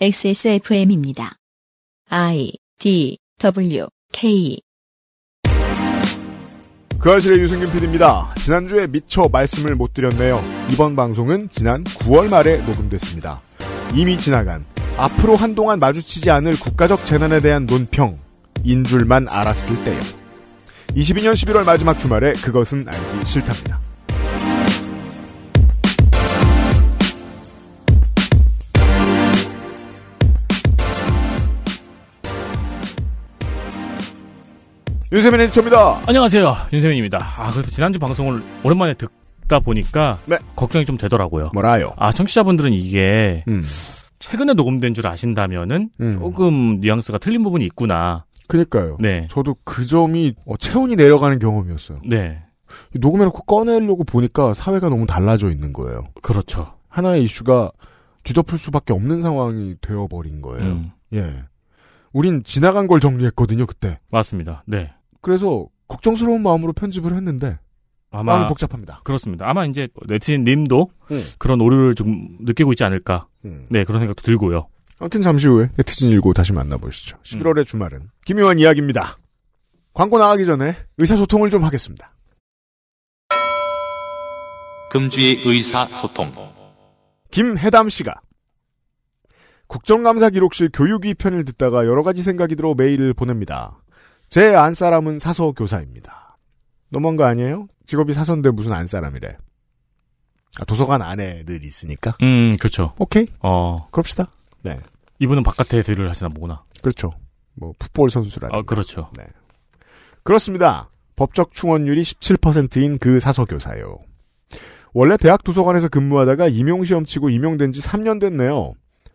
XSFM입니다. I D W K 그 아실의 유승균 PD입니다. 지난주에 미처 말씀을 못 드렸네요. 이번 방송은 지난 9월 말에 녹음됐습니다. 이미 지나간 앞으로 한동안 마주치지 않을 국가적 재난에 대한 논평 인 줄만 알았을 때요. 22년 11월 마지막 주말에 그것은 알기 싫답니다. 윤세민 에디터입니다. 안녕하세요. 윤세민입니다. 아, 그래서 지난주 방송을 오랜만에 듣다 보니까 네. 걱정이 좀 되더라고요. 뭐라요? 아, 청취자분들은 이게 음, 최근에 녹음된 줄 아신다면은 음. 조금 뉘앙스가 틀린 부분이 있구나. 그니까요. 네. 저도 그 점이 어, 체온이 내려가는 경험이었어요. 네. 녹음해놓고 꺼내려고 보니까 사회가 너무 달라져 있는 거예요. 그렇죠. 하나의 이슈가 뒤덮을 수밖에 없는 상황이 되어버린 거예요. 음, 예. 우린 지나간 걸 정리했거든요, 그때. 맞습니다. 네. 그래서 걱정스러운 마음으로 편집을 했는데 아마 마음이 복잡합니다. 그렇습니다. 아마 이제 네티즌 님도 음. 그런 오류를 좀 느끼고 있지 않을까. 음. 네, 그런 생각도 들고요. 아무튼 잠시 후에 네티즌 일고 다시 만나보시죠. 11월의 주말은 김요한 이야기입니다. 광고 나가기 전에 의사소통을 좀 하겠습니다. 금주의 의사소통. 김해담 씨가 국정감사 기록실 교육위 편을 듣다가 여러 가지 생각이 들어 메일을 보냅니다. 제 안사람은 사서 교사입니다. 너무한 거 아니에요? 직업이 사서인데 무슨 안사람이래. 아, 도서관 안에 늘 있으니까. 음, 그렇죠. 오케이. 어, 그럽시다. 네. 이분은 바깥에서 일을 하시나 보구나. 그렇죠. 뭐 풋볼 선수라든가. 아, 그렇죠. 그렇습니다. 법적 충원율이 17%인 그 사서 교사요. 원래 대학 도서관에서 근무하다가 임용시험 치고 임용된 지 3년 됐네요.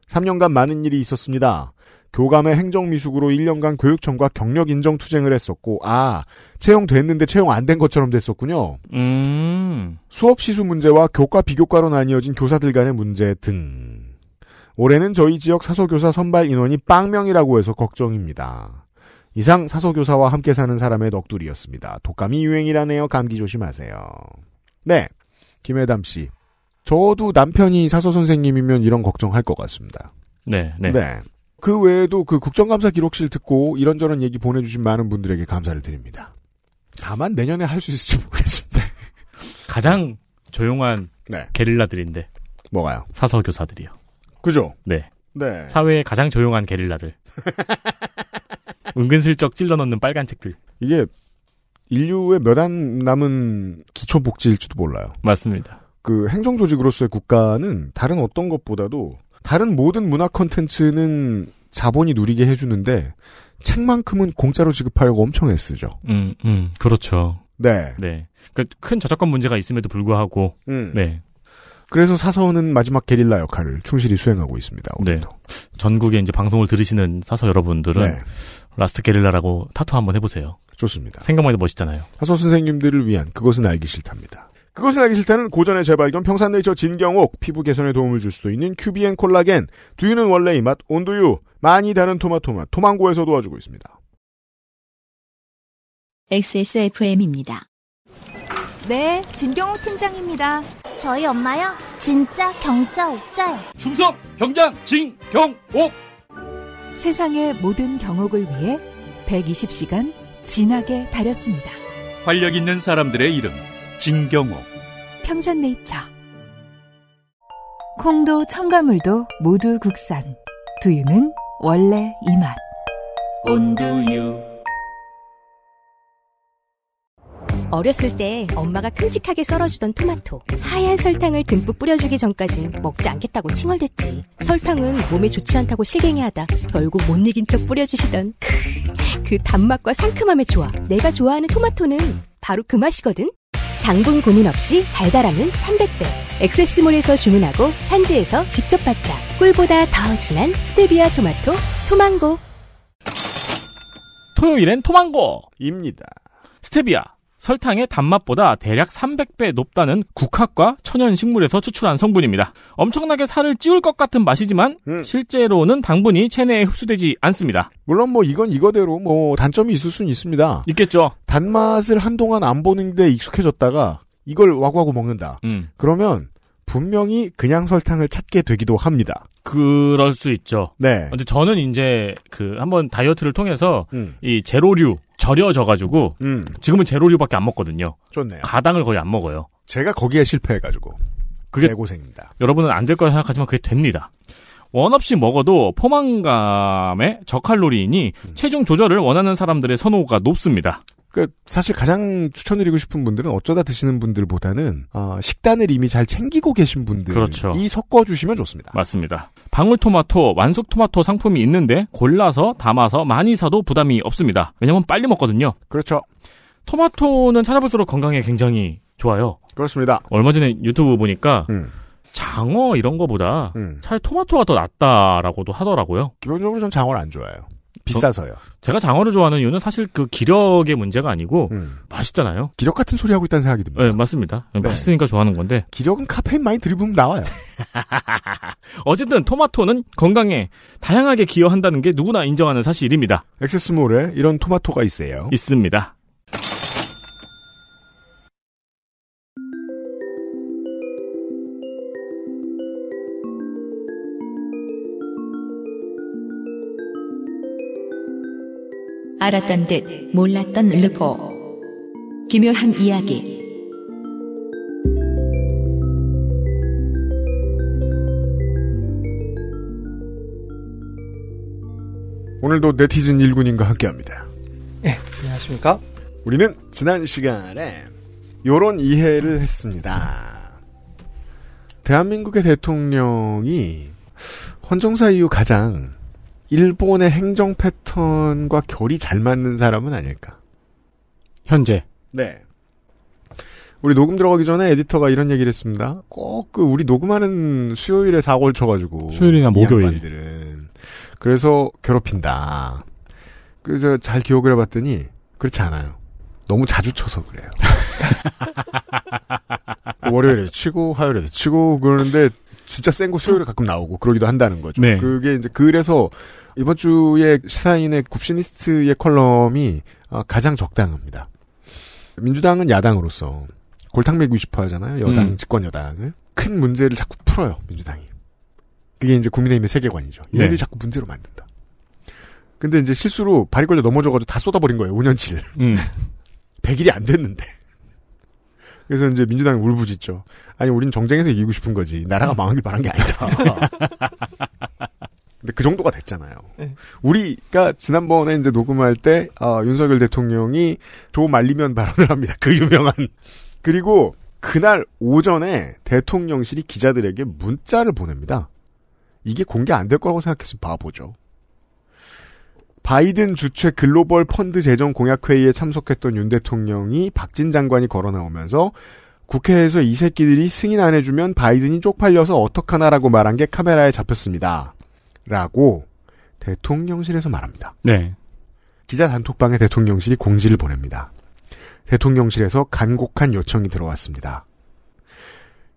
3년간 많은 일이 있었습니다. 교감의 행정미숙으로 1년간 교육청과 경력 인정 투쟁을 했었고, 아, 채용됐는데 채용 안 된 것처럼 됐었군요. 음, 수업 시수 문제와 교과 비교과로 나뉘어진 교사들 간의 문제 등. 올해는 저희 지역 사소교사 선발 인원이 빵명이라고 해서 걱정입니다. 이상 사소교사와 함께 사는 사람의 넋두리였습니다. 독감이 유행이라네요. 감기 조심하세요. 네. 김혜담 씨. 저도 남편이 사소 선생님이면 이런 걱정할 것 같습니다. 네, 네. 네. 그 외에도 그 국정감사 기록실 듣고 이런저런 얘기 보내주신 많은 분들에게 감사를 드립니다. 다만 내년에 할 수 있을지 모르겠습니다. 가장 조용한 네. 게릴라들인데 뭐가요? 사서 교사들이요. 그죠? 네. 네. 사회의 가장 조용한 게릴라들. 은근슬쩍 찔러넣는 빨간 책들. 이게 인류의 몇 안 남은 기초복지일지도 몰라요. 맞습니다. 그 행정조직으로서의 국가는 다른 어떤 것보다도 다른 모든 문화 콘텐츠는 자본이 누리게 해주는데 책만큼은 공짜로 지급하려고 엄청 애쓰죠. 음, 음, 그렇죠. 네. 네. 그큰 저작권 문제가 있음에도 불구하고, 음. 네. 그래서 사서는 마지막 게릴라 역할을 충실히 수행하고 있습니다. 네. 오늘도. 전국에 이제 방송을 들으시는 사서 여러분들은 네. Last Guerrilla라고 타투 한번 해보세요. 좋습니다. 생각만 해도 멋있잖아요. 사서 선생님들을 위한 그것은 알기 싫답니다. 그것은 알기 싫다는 고전의 재발견 평산네이처 진경옥 피부 개선에 도움을 줄 수도 있는 큐비엔 콜라겐 두유는 원래 이 맛 온두유 많이 다른 토마토맛 토망고에서 도와주고 있습니다. XSFM입니다. 네, 진경호 팀장입니다. 저희 엄마요? 진짜 경자 옥자요. 충성 경장 진경옥 세상의 모든 경옥을 위해 120시간 진하게 다렸습니다. 활력 있는 사람들의 이름 진경옥 평산네이처. 콩도 첨가물도 모두 국산. 두유는 원래 이 맛. 온두유. 어렸을 때 엄마가 큼직하게 썰어주던 토마토 하얀 설탕을 듬뿍 뿌려주기 전까진 먹지 않겠다고 칭얼댔지 설탕은 몸에 좋지 않다고 실갱이하다 결국 못 이긴 척 뿌려주시던 크, 그 단맛과 상큼함의 조화 내가 좋아하는 토마토는 바로 그 맛이거든 당분 고민 없이 달달함은 300배 엑세스몰에서 주문하고 산지에서 직접 받자 꿀보다 더 진한 스테비아 토마토 토망고 토요일엔 토망고! 입니다. 스테비아. 설탕의 단맛보다 대략 300배 높다는 국화과 천연식물에서 추출한 성분입니다. 엄청나게 살을 찌울 것 같은 맛이지만 음. 실제로는 당분이 체내에 흡수되지 않습니다. 물론 뭐 이건 이거대로 뭐 단점이 있을 수는 있습니다. 있겠죠? 단맛을 한동안 안 보는데 익숙해졌다가 이걸 와구와구 먹는다. 음. 그러면 분명히 그냥 설탕을 찾게 되기도 합니다. 그럴 수 있죠. 네. 근데 저는 이제 그 한번 다이어트를 통해서 음. 이 제로류 절여져 가지고 음. 지금은 제로류밖에 안 먹거든요. 좋네요. 가당을 거의 안 먹어요. 제가 거기에 실패해 가지고. 그게 개고생입니다. 여러분은 안 될 거라 생각하지만 그게 됩니다. 원 없이 먹어도 포만감의 저칼로리이니 체중 조절을 원하는 사람들의 선호가 높습니다. 그 사실 가장 추천드리고 싶은 분들은 어쩌다 드시는 분들보다는 어, 식단을 이미 잘 챙기고 계신 분들이 그렇죠. 섞어 주시면 좋습니다. 맞습니다. 방울토마토, 완숙토마토 상품이 있는데 골라서 담아서 많이 사도 부담이 없습니다. 왜냐면 빨리 먹거든요. 그렇죠. 토마토는 찾아볼수록 건강에 굉장히 좋아요. 그렇습니다. 얼마 전에 유튜브 보니까 음. 장어 이런 거보다 음. 차라리 토마토가 더 낫다라고도 하더라고요. 기본적으로 전 장어를 안 좋아해요. 비싸서요. 제가 장어를 좋아하는 이유는 사실 그 기력의 문제가 아니고 음. 맛있잖아요. 기력 같은 소리 하고 있다는 생각이 듭니다. 네, 맞습니다. 맛있으니까 좋아하는 건데. 기력은 카페인 많이 들이부으면 나와요. 어쨌든 토마토는 건강에 다양하게 기여한다는 게 누구나 인정하는 사실입니다. 액세스몰에 이런 토마토가 있어요. 있습니다. 알았던 듯 몰랐던 르포. 기묘한 이야기. 오늘도 네티즌 일군인과 함께합니다. 네, 안녕하십니까? 우리는 지난 시간에 요런 이해를 했습니다. 대한민국의 대통령이 헌정사 이후 가장 일본의 행정 패턴과 결이 잘 맞는 사람은 아닐까. 현재. 네. 우리 녹음 들어가기 전에 에디터가 이런 얘기를 했습니다. 꼭 그 우리 녹음하는 수요일에 사고를 쳐가지고 수요일이나 이 목요일. 양반들은 그래서 괴롭힌다. 그래서 잘 기억을 해봤더니 그렇지 않아요. 너무 자주 쳐서 그래요. 월요일에 치고 화요일에 치고 그러는데 진짜 센 거 수요일에 가끔 나오고 그러기도 한다는 거죠. 네. 그게 이제 그래서 이번 주에 시사인의 굽시니스트의 컬럼이 어, 가장 적당합니다. 민주당은 야당으로서 골탕 먹이고 싶어 하잖아요. 여당, 음. 집권 여당을. 큰 문제를 자꾸 풀어요, 민주당이. 그게 이제 국민의힘의 세계관이죠. 얘네들이 네. 자꾸 문제로 만든다. 근데 이제 실수로 발이 걸려 넘어져가지고 다 쏟아버린 거예요, 5년치를. 음. 100일이 안 됐는데. 그래서 이제 민주당이 울부짖죠. 아니, 우린 정쟁에서 이기고 싶은 거지. 나라가 망하길 바란 게 아니다. 근데 그 정도가 됐잖아요. 네. 우리가 지난번에 이제 녹음할 때, 어, 윤석열 대통령이 조 말리면 발언을 합니다. 그 유명한. 그리고 그날 오전에 대통령실이 기자들에게 문자를 보냅니다. 이게 공개 안 될 거라고 생각했으면 바보죠. 바이든 주최 글로벌 펀드 재정 공약 회의에 참석했던 윤 대통령이 박진 장관이 걸어 나오면서 국회에서 이 새끼들이 승인 안 해주면 바이든이 쪽팔려서 어떡하나라고 말한 게 카메라에 잡혔습니다. 라고 대통령실에서 말합니다. 네. 기자 단톡방에 대통령실이 공지를 보냅니다. 대통령실에서 간곡한 요청이 들어왔습니다.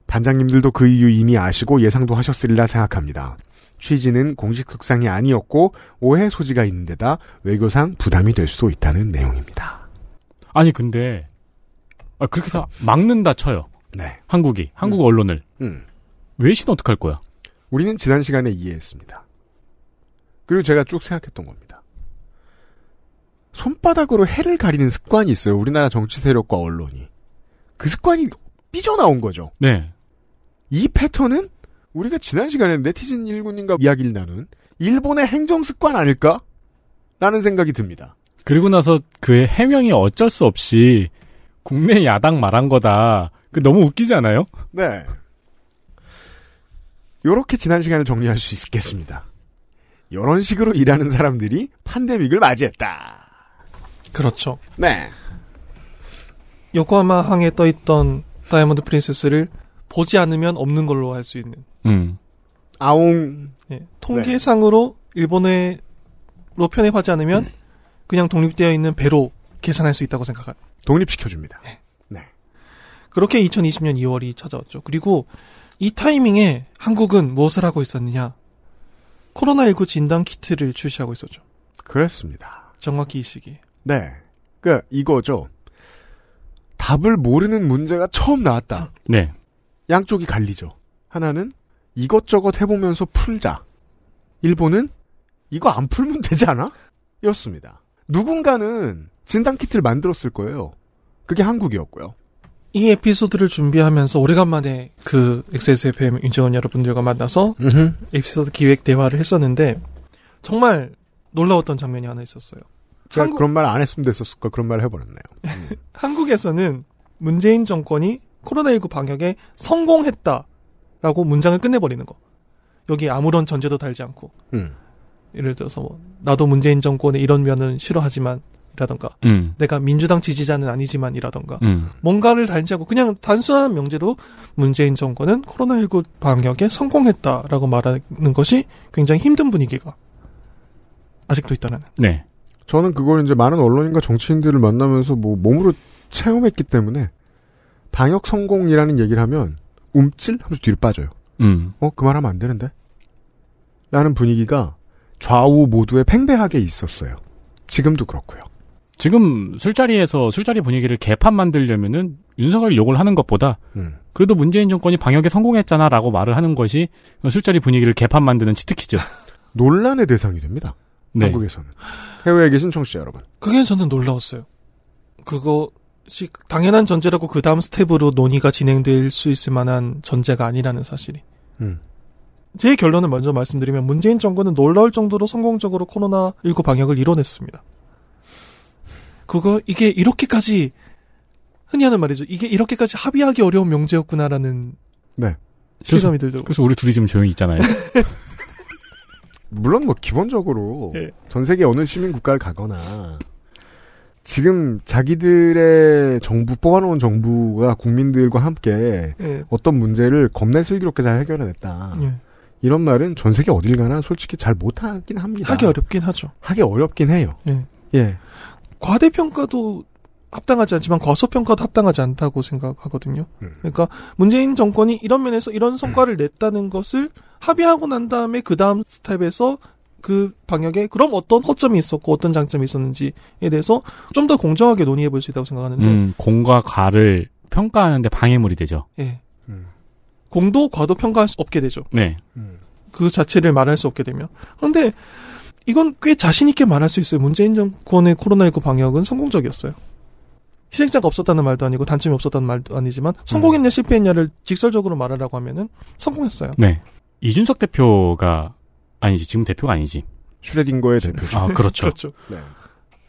반장님들도 그 이유 이미 아시고 예상도 하셨으리라 생각합니다. 취지는 공식 석상이 아니었고 오해 소지가 있는 데다 외교상 부담이 될 수도 있다는 내용입니다. 아니 근데 아, 그렇게 해서 막는다 쳐요. 네. 한국이 한국 언론을 음. 외신 어떡할 거야? 우리는 지난 시간에 이해했습니다. 그리고 제가 쭉 생각했던 겁니다. 손바닥으로 해를 가리는 습관이 있어요. 우리나라 정치 세력과 언론이. 그 습관이 삐져나온 거죠. 네. 이 패턴은 우리가 지난 시간에 네티즌 일군님과 이야기를 나눈 일본의 행정 습관 아닐까? 라는 생각이 듭니다. 그리고 나서 그의 해명이 어쩔 수 없이 국내 야당 말한 거다. 그 너무 웃기지 않아요? 네. 요렇게 지난 시간을 정리할 수 있겠습니다. 이런 식으로 일하는 사람들이 팬데믹을 맞이했다. 그렇죠. 네. 요코하마 항에 떠 있던 다이아몬드 프린세스를 보지 않으면 없는 걸로 할 수 있는. 음. 아웅. 예, 통계상으로 일본으로 편입하지 않으면 그냥 독립되어 있는 배로 계산할 수 있다고 생각한. 독립시켜줍니다. 그렇게 2020년 2월이 찾아왔죠. 그리고 이 타이밍에 한국은 무엇을 하고 있었느냐? 코로나19 진단 키트를 출시하고 있었죠. 그렇습니다. 정확히 이 시기에. 네. 그 이거죠. 답을 모르는 문제가 처음 나왔다. 네. 양쪽이 갈리죠. 하나는 이것저것 해보면서 풀자. 일본은 이거 안 풀면 되지 않아? 였습니다. 누군가는 진단키트를 만들었을 거예요. 그게 한국이었고요. 이 에피소드를 준비하면서 오래간만에 그 XSFM 윤정원 여러분들과 만나서 에피소드 기획 대화를 했었는데 정말 놀라웠던 장면이 하나 있었어요. 제가 한국- 그런 말 안 했으면 됐었을 걸 그런 말을 해버렸네요. 한국에서는 문재인 정권이 코로나19 방역에 성공했다라고 문장을 끝내버리는 거. 여기 아무런 전제도 달지 않고. 음. 예를 들어서 뭐, 나도 문재인 정권의 이런 면은 싫어하지만 이라던가 음. 내가 민주당 지지자는 아니지만 이라던가 음. 뭔가를 달지 않고 그냥 단순한 명제로 문재인 정권은 코로나19 방역에 성공했다라고 말하는 것이 굉장히 힘든 분위기가 아직도 있다는. 네. 저는 그걸 이제 많은 언론인과 정치인들을 만나면서 뭐 몸으로 체험했기 때문에 방역 성공이라는 얘기를 하면 움찔 하면서 뒤로 빠져요. 음. 어, 그 말 하면 안 되는데? 라는 분위기가 좌우 모두에 팽배하게 있었어요. 지금도 그렇고요. 지금 술자리에서 술자리 분위기를 개판 만들려면은 윤석열 욕을 하는 것보다 음. 그래도 문재인 정권이 방역에 성공했잖아라고 말을 하는 것이 술자리 분위기를 개판 만드는 치트키죠. 논란의 대상이 됩니다. 네. 한국에서는. 해외에 계신 청취자 여러분. 그게 저는 놀라웠어요. 그것이 당연한 전제라고 그 다음 스텝으로 논의가 진행될 수 있을 만한 전제가 아니라는 사실이. 음. 제 결론을 먼저 말씀드리면 문재인 정권은 놀라울 정도로 성공적으로 코로나19 방역을 이뤄냈습니다. 그거 이게 이렇게까지 흔히 하는 말이죠. 이게 이렇게까지 합의하기 어려운 명제였구나라는 네. 실감이 들더라고요. 그래서 우리 둘이 지금 조용히 있잖아요. 물론 뭐 기본적으로 예. 전 세계 어느 시민 국가를 가거나 지금 자기들의 정부 뽑아놓은 정부가 국민들과 함께 예. 어떤 문제를 겁내 슬기롭게 잘 해결해냈다. 예. 이런 말은 전 세계 어딜 가나 솔직히 잘 못하긴 합니다. 하기 어렵긴 하죠. 하기 어렵긴 해요. 예. 예. 과대평가도 합당하지 않지만 과소평가도 합당하지 않다고 생각하거든요. 음. 그러니까 문재인 정권이 이런 면에서 이런 성과를 냈다는 것을 합의하고 난 다음에 그 다음 스텝에서 그 방역에 그럼 어떤 허점이 있었고 어떤 장점이 있었는지에 대해서 좀 더 공정하게 논의해 볼 수 있다고 생각하는데 음, 공과 과를 평가하는데 방해물이 되죠. 예. 음. 공도 과도 평가할 수 없게 되죠. 네. 음. 그 자체를 말할 수 없게 되면. 그런데 이건 꽤 자신 있게 말할 수 있어요. 문재인 정권의 코로나19 방역은 성공적이었어요. 희생자가 없었다는 말도 아니고 단점이 없었다는 말도 아니지만 성공했냐 실패했냐를 직설적으로 말하라고 하면은 성공했어요. 네. 이준석 대표가 아니지 지금 대표가 아니지. 슈레딩거의 대표죠. 아 그렇죠. 그렇죠. 네.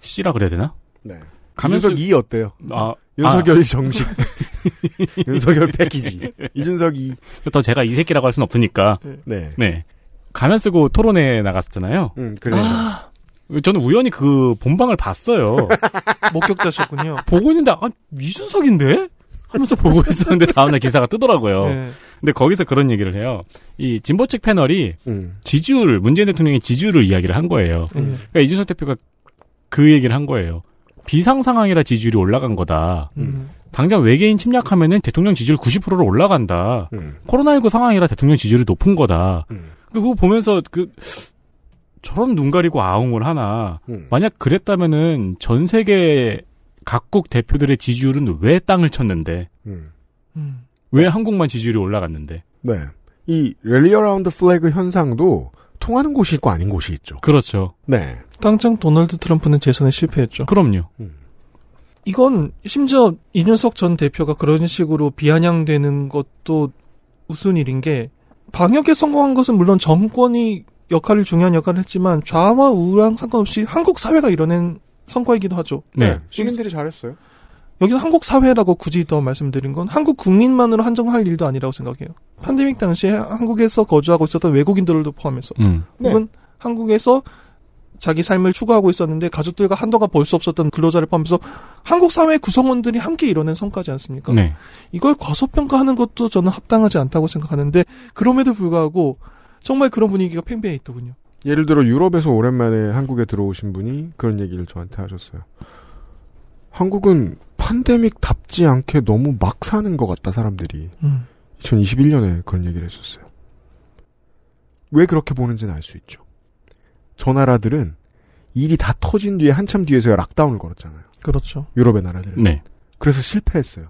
C라 그래야 되나? 네. 가면서- 이준석 2 어때요? 아, 윤석열 정식. 윤석열 패키지. 이준석 2. 더 제가 이 새끼라고 할 수는 없으니까. 네. 네. 가면 쓰고 토론회 나갔잖아요. 음, 그래서. 아, 저는 우연히 그 본방을 봤어요. 목격자셨군요. 보고 있는데 아 이준석인데 하면서 보고 있었는데 다음날 기사가 뜨더라고요. 네. 근데 거기서 그런 얘기를 해요. 이 진보 측 패널이 음. 지지율 문재인 대통령의 지지율을 이야기를 한 거예요. 예. 그러니까 이준석 대표가 그 얘기를 한 거예요. 비상 상황이라 지지율이 올라간 거다. 음. 당장 외계인 침략하면은 대통령 지지율 90%로 올라간다. 음. 코로나19 상황이라 대통령 지지율이 높은 거다. 음. 그거 보면서 그 저런 눈 가리고 아웅을 하나. 음. 만약 그랬다면은 전 세계 각국 대표들의 지지율은 왜 땅을 쳤는데 음. 음. 왜 한국만 지지율이 올라갔는데? 네. 이 rally around flag 현상도 통하는 곳이 있고 아닌 곳이 있죠. 그렇죠. 네. 당장 도널드 트럼프는 재선에 실패했죠. 그럼요. 이건 심지어 이준석 전 대표가 그런 식으로 비아냥되는 것도 우스운 일인 게 방역에 성공한 것은 물론 정권이 역할을 중요한 역할을 했지만 좌와 우랑 상관없이 한국 사회가 이뤄낸 성과이기도 하죠. 네. 시민들이 잘했어요. 여기서 한국 사회라고 굳이 더 말씀드린 건 한국 국민만으로 한정할 일도 아니라고 생각해요. 팬데믹 당시에 한국에서 거주하고 있었던 외국인들도 포함해서 음. 네. 혹은 한국에서 자기 삶을 추구하고 있었는데 가족들과 한동안 볼 수 없었던 근로자를 포함해서 한국 사회 구성원들이 함께 이뤄낸 성과지 않습니까? 네. 이걸 과소평가하는 것도 저는 합당하지 않다고 생각하는데 그럼에도 불구하고 정말 그런 분위기가 팽배해 있더군요. 예를 들어 유럽에서 오랜만에 한국에 들어오신 분이 그런 얘기를 저한테 하셨어요. 한국은 팬데믹 답지 않게 너무 막 사는 것 같다 사람들이. 음. 2021년에 그런 얘기를 했었어요. 왜 그렇게 보는지는 알 수 있죠. 저 나라들은 일이 다 터진 뒤에 한참 뒤에서야 락다운을 걸었잖아요. 그렇죠. 유럽의 나라들은. 네. 그래서 실패했어요.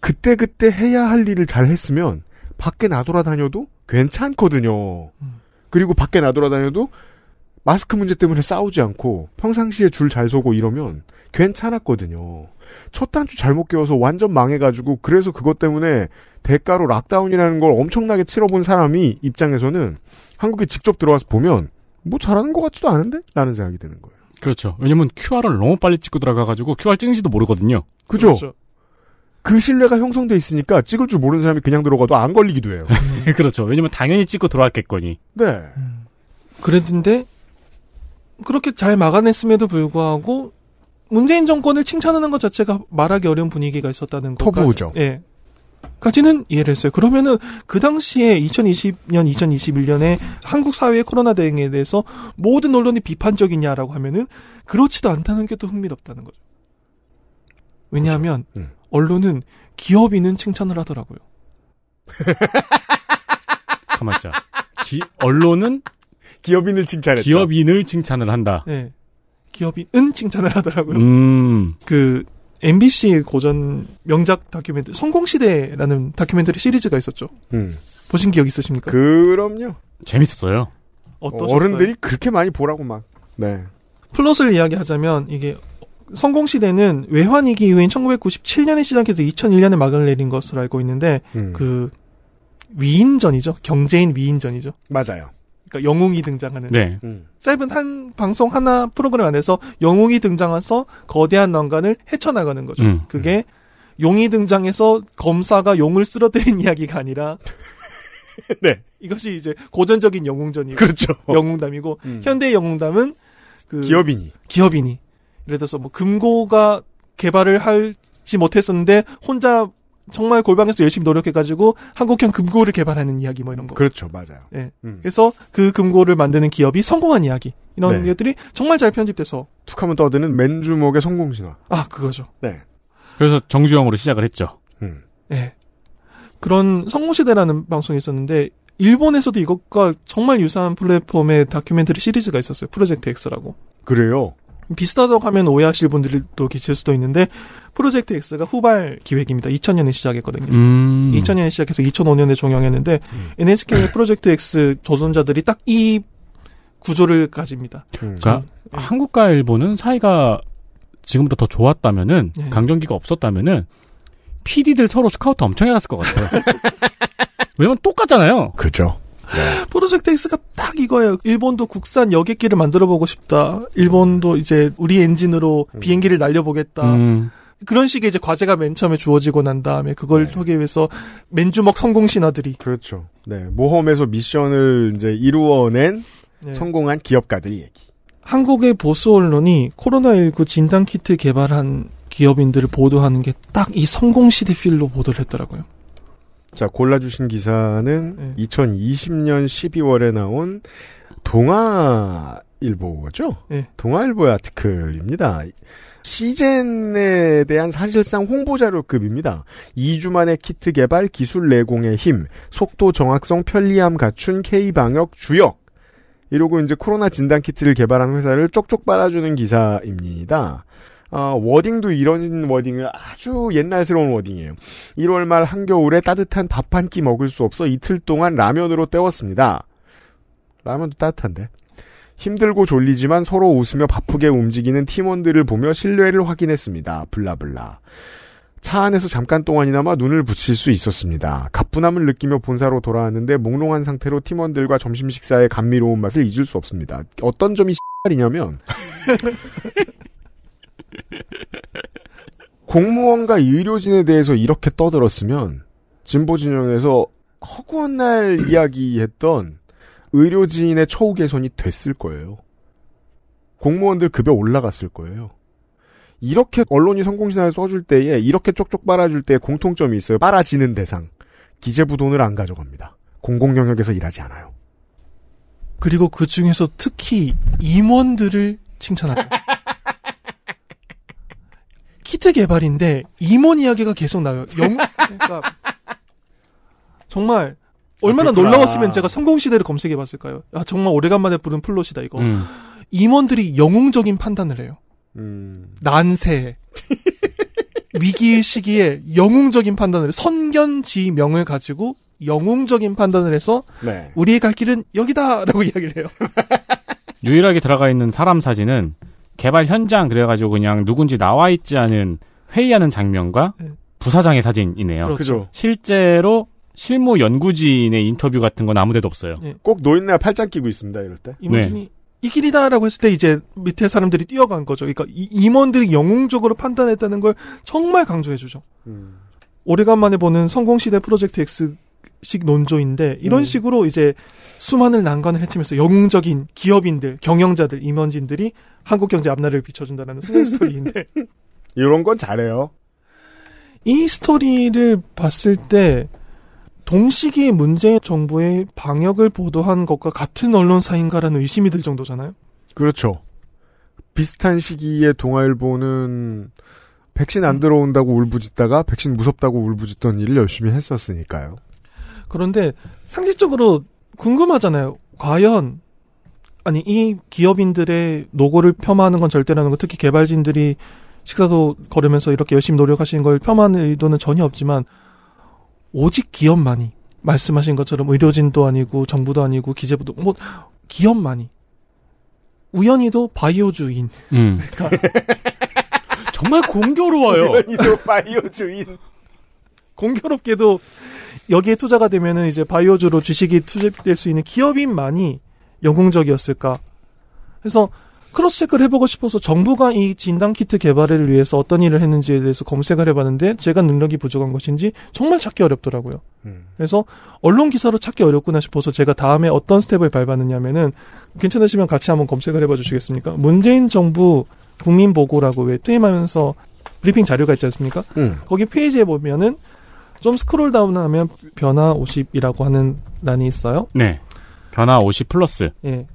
그때그때 해야 할 일을 잘 했으면 밖에 나돌아다녀도 괜찮거든요. 음. 그리고 밖에 나돌아다녀도 마스크 문제 때문에 싸우지 않고 평상시에 줄 잘 서고 이러면 괜찮았거든요. 첫 단추 잘못 끼워서 완전 망해가지고 그래서 그것 때문에 대가로 락다운이라는 걸 엄청나게 치러본 사람이 입장에서는 한국에 직접 들어와서 보면 뭐 잘하는 것 같지도 않은데? 라는 생각이 드는 거예요. 그렇죠. 왜냐면 QR을 너무 빨리 찍고 들어가가지고 QR 찍은지도 모르거든요. 그죠? 그렇죠. 그 신뢰가 형성돼 있으니까 찍을 줄 모르는 사람이 그냥 들어가도 안 걸리기도 해요. 그렇죠. 왜냐면 당연히 찍고 들어왔겠거니. 네. 그랬는데 그렇게 잘 막아냈음에도 불구하고 문재인 정권을 칭찬하는 것 자체가 말하기 어려운 분위기가 있었다는 것. 터부죠. 예. 까지는 이해를 했어요. 그러면은 그 당시에 2020년, 2021년에 한국 사회의 코로나 대응에 대해서 모든 언론이 비판적이냐라고 하면은 그렇지도 않다는 게 또 흥미롭다는 거죠. 왜냐하면 음. 언론은 기업인은 칭찬을 하더라고요. 가만 있자. 기- 언론은 기업인을 칭찬했죠. 기업인을 칭찬을 한다. 예. 기업인은 칭찬을 하더라고요. 음. 그 MBC 고전 명작 다큐멘터리 성공시대라는 다큐멘터리 시리즈가 있었죠. 음. 보신 기억 있으십니까? 그럼요. 재밌었어요. 어떠셨어요? 어른들이 그렇게 많이 보라고 막. 네. 플롯을 이야기하자면 이게 성공 시대는 외환위기 이후인 1997년에 시작해서 2001년에 막을 내린 것으로 알고 있는데 음. 그 위인전이죠. 경제인 위인전이죠. 맞아요. 그러니까 영웅이 등장하는 네. 음. 짧은 한 방송 하나 프로그램 안에서 영웅이 등장해서 거대한 난관을 헤쳐나가는 거죠. 음. 그게 용이 등장해서 검사가 용을 쓰러뜨린 이야기가 아니라 네. 이것이 이제 고전적인 영웅전이고 그렇죠. 영웅담이고 음. 현대 영웅담은 그 기업인이. 기업인이 예를 들어서 뭐 금고가 개발을 하지 못했었는데 혼자 정말 골방에서 열심히 노력해가지고 한국형 금고를 개발하는 이야기 뭐 이런 거. 그렇죠. 맞아요. 예. 음. 그래서 그 금고를 만드는 기업이 성공한 이야기 이런 네. 것들이 정말 잘 편집돼서 툭하면 떠드는 맨주먹의 성공 신화. 아 그거죠. 네. 그래서 정주영으로 시작을 했죠. 음. 예. 그런 성공시대라는 방송이 있었는데 일본에서도 이것과 정말 유사한 플랫폼의 다큐멘터리 시리즈가 있었어요. 프로젝트 X라고. 그래요. 비슷하다고 하면 오해하실 분들도 계실 수도 있는데 프로젝트 X가 후발 기획입니다. 2000년에 시작했거든요. 음. 2000년에 시작해서 2005년에 종영했는데 음. NHK 프로젝트 X 조선자들이 딱 이 구조를 가집니다. 음. 그러니까 한국과 일본은 사이가 지금보다 더 좋았다면은 예. 강경기가 없었다면은 PD들 서로 스카우트 엄청 해갔을 것 같아요. 왜냐면 똑같잖아요. 그죠. 프로젝트 X가 딱 이거예요. 일본도 국산 여객기를 만들어 보고 싶다. 일본도 이제 우리 엔진으로 음. 비행기를 날려보겠다. 음. 그런 식의 이제 과제가 맨 처음에 주어지고 난 다음에 그걸 네. 하기 위해서 맨주먹 성공 신화들이 그렇죠. 네. 모험에서 미션을 이제 이루어낸 네. 성공한 기업가들 얘기. 한국의 보수 언론이 코로나19 진단 키트 개발한 기업인들을 보도하는 게 딱 이 성공 시대 필로 보도를 했더라고요. 자, 골라주신 기사는 네. 2020년 12월에 나온 동아일보죠? 네. 동아일보의 아티클입니다. 시젠에 대한 사실상 홍보자료급입니다. 2주 만에 키트 개발 기술 내공의 힘, 속도 정확성 편리함 갖춘 K방역 주역. 이러고 이제 코로나 진단 키트를 개발한 회사를 쪽쪽 빨아주는 기사입니다. 아, wording도 이런 wording을 아주 옛날스러운 wording이에요. 1월 말 한겨울에 따뜻한 밥 한 끼 먹을 수 없어 이틀 동안 라면으로 때웠습니다. 라면도 따뜻한데. 힘들고 졸리지만 서로 웃으며 바쁘게 움직이는 팀원들을 보며 신뢰를 확인했습니다. blah blah. 차 안에서 잠깐 동안이나마 눈을 붙일 수 있었습니다. 가뿐함을 느끼며 본사로 돌아왔는데 몽롱한 상태로 팀원들과 점심 식사의 감미로운 맛을 잊을 수 없습니다. 어떤 점이 이냐면 공무원과 의료진에 대해서 이렇게 떠들었으면 진보 진영에서 허구한 날 이야기했던 의료진의 처우 개선이 됐을 거예요. 공무원들 급여 올라갔을 거예요. 이렇게 언론이 성공신화를 써줄 때에 이렇게 쪽쪽 빨아줄 때에 공통점이 있어요. 빨아지는 대상. 기재부 돈을 안 가져갑니다. 공공 영역에서 일하지 않아요. 그리고 그 중에서 특히 임원들을 칭찬하죠. 키트 개발인데 임원 이야기가 계속 나와요. 영, 그러니까 정말 얼마나 아. 놀라웠으면 제가 성공시대를 검색해봤을까요? 아 정말 오래간만에 부른 플롯이다 이거. 음. 임원들이 영웅적인 판단을 해요. 음, 난세 위기의 시기에 영웅적인 판단을 선견지명을 가지고 영웅적인 판단을 해서 네. 우리의 갈 길은 여기다라고 이야기를 해요. 유일하게 들어가 있는 사람 사진은 개발 현장 그래가지고 그냥 누군지 나와 있지 않은 회의하는 장면과 네. 부사장의 사진이네요. 그렇죠. 실제로 실무 연구진의 인터뷰 같은 건 아무데도 없어요. 꼭 노인네 팔짱 끼고 있습니다. 이럴 때. 임원진이 이 길이다라고 했을 때 이제 밑에 사람들이 뛰어간 거죠. 그러니까 이 임원들이 영웅적으로 판단했다는 걸 정말 강조해주죠. 음. 오래간만에 보는 성공시대 프로젝트 X 식 논조인데 이런 음. 식으로 이제 수많은 난관을 헤치면서 영웅적인 기업인들, 경영자들, 임원진들이 한국 경제 앞날을 비춰준다는 성공 스토리인데 이런 건 잘해요. 이 스토리를 봤을 때 동시기에 문재인 정부의 방역을 보도한 것과 같은 언론사인가라는 의심이 들 정도잖아요. 그렇죠. 비슷한 시기에 동아일보는 백신 안 들어온다고 울부짖다가 백신 무섭다고 울부짖던 일을 열심히 했었으니까요. 그런데 상식적으로 궁금하잖아요. 과연 아니 이 기업인들의 노고를 폄하하는 건 절대라는 거 특히 개발진들이 식사도 걸으면서 이렇게 열심히 노력하시는 걸 폄하하는 의도는 전혀 없지만 오직 기업만이 말씀하신 것처럼 의료진도 아니고 정부도 아니고 기재부도 뭐 기업만이 우연히도 바이오주인 음. 정말 공교로워요. 이도 바이오 주인. 공교롭게도 여기에 투자가 되면은 이제 바이오주로 주식이 투입될 수 있는 기업인만이 영웅적이었을까? 그래서 cross check를 해보고 싶어서 정부가 이 진단 키트 개발을 위해서 어떤 일을 했는지에 대해서 검색을 해봤는데 제가 능력이 부족한 것인지 정말 찾기 어렵더라고요. 음. 그래서 언론 기사로 찾기 어렵구나 싶어서 제가 다음에 어떤 스텝을 밟았느냐면은 괜찮으시면 같이 한번 검색을 해봐 주시겠습니까? 문재인 정부 국민 보고라고 왜 퇴임하면서 브리핑 자료가 있지 않습니까? 음. 거기 페이지에 보면은 좀 scroll down하면 변화 50이라고 하는 란이 있어요. 네. 변화 50 플러스. 예.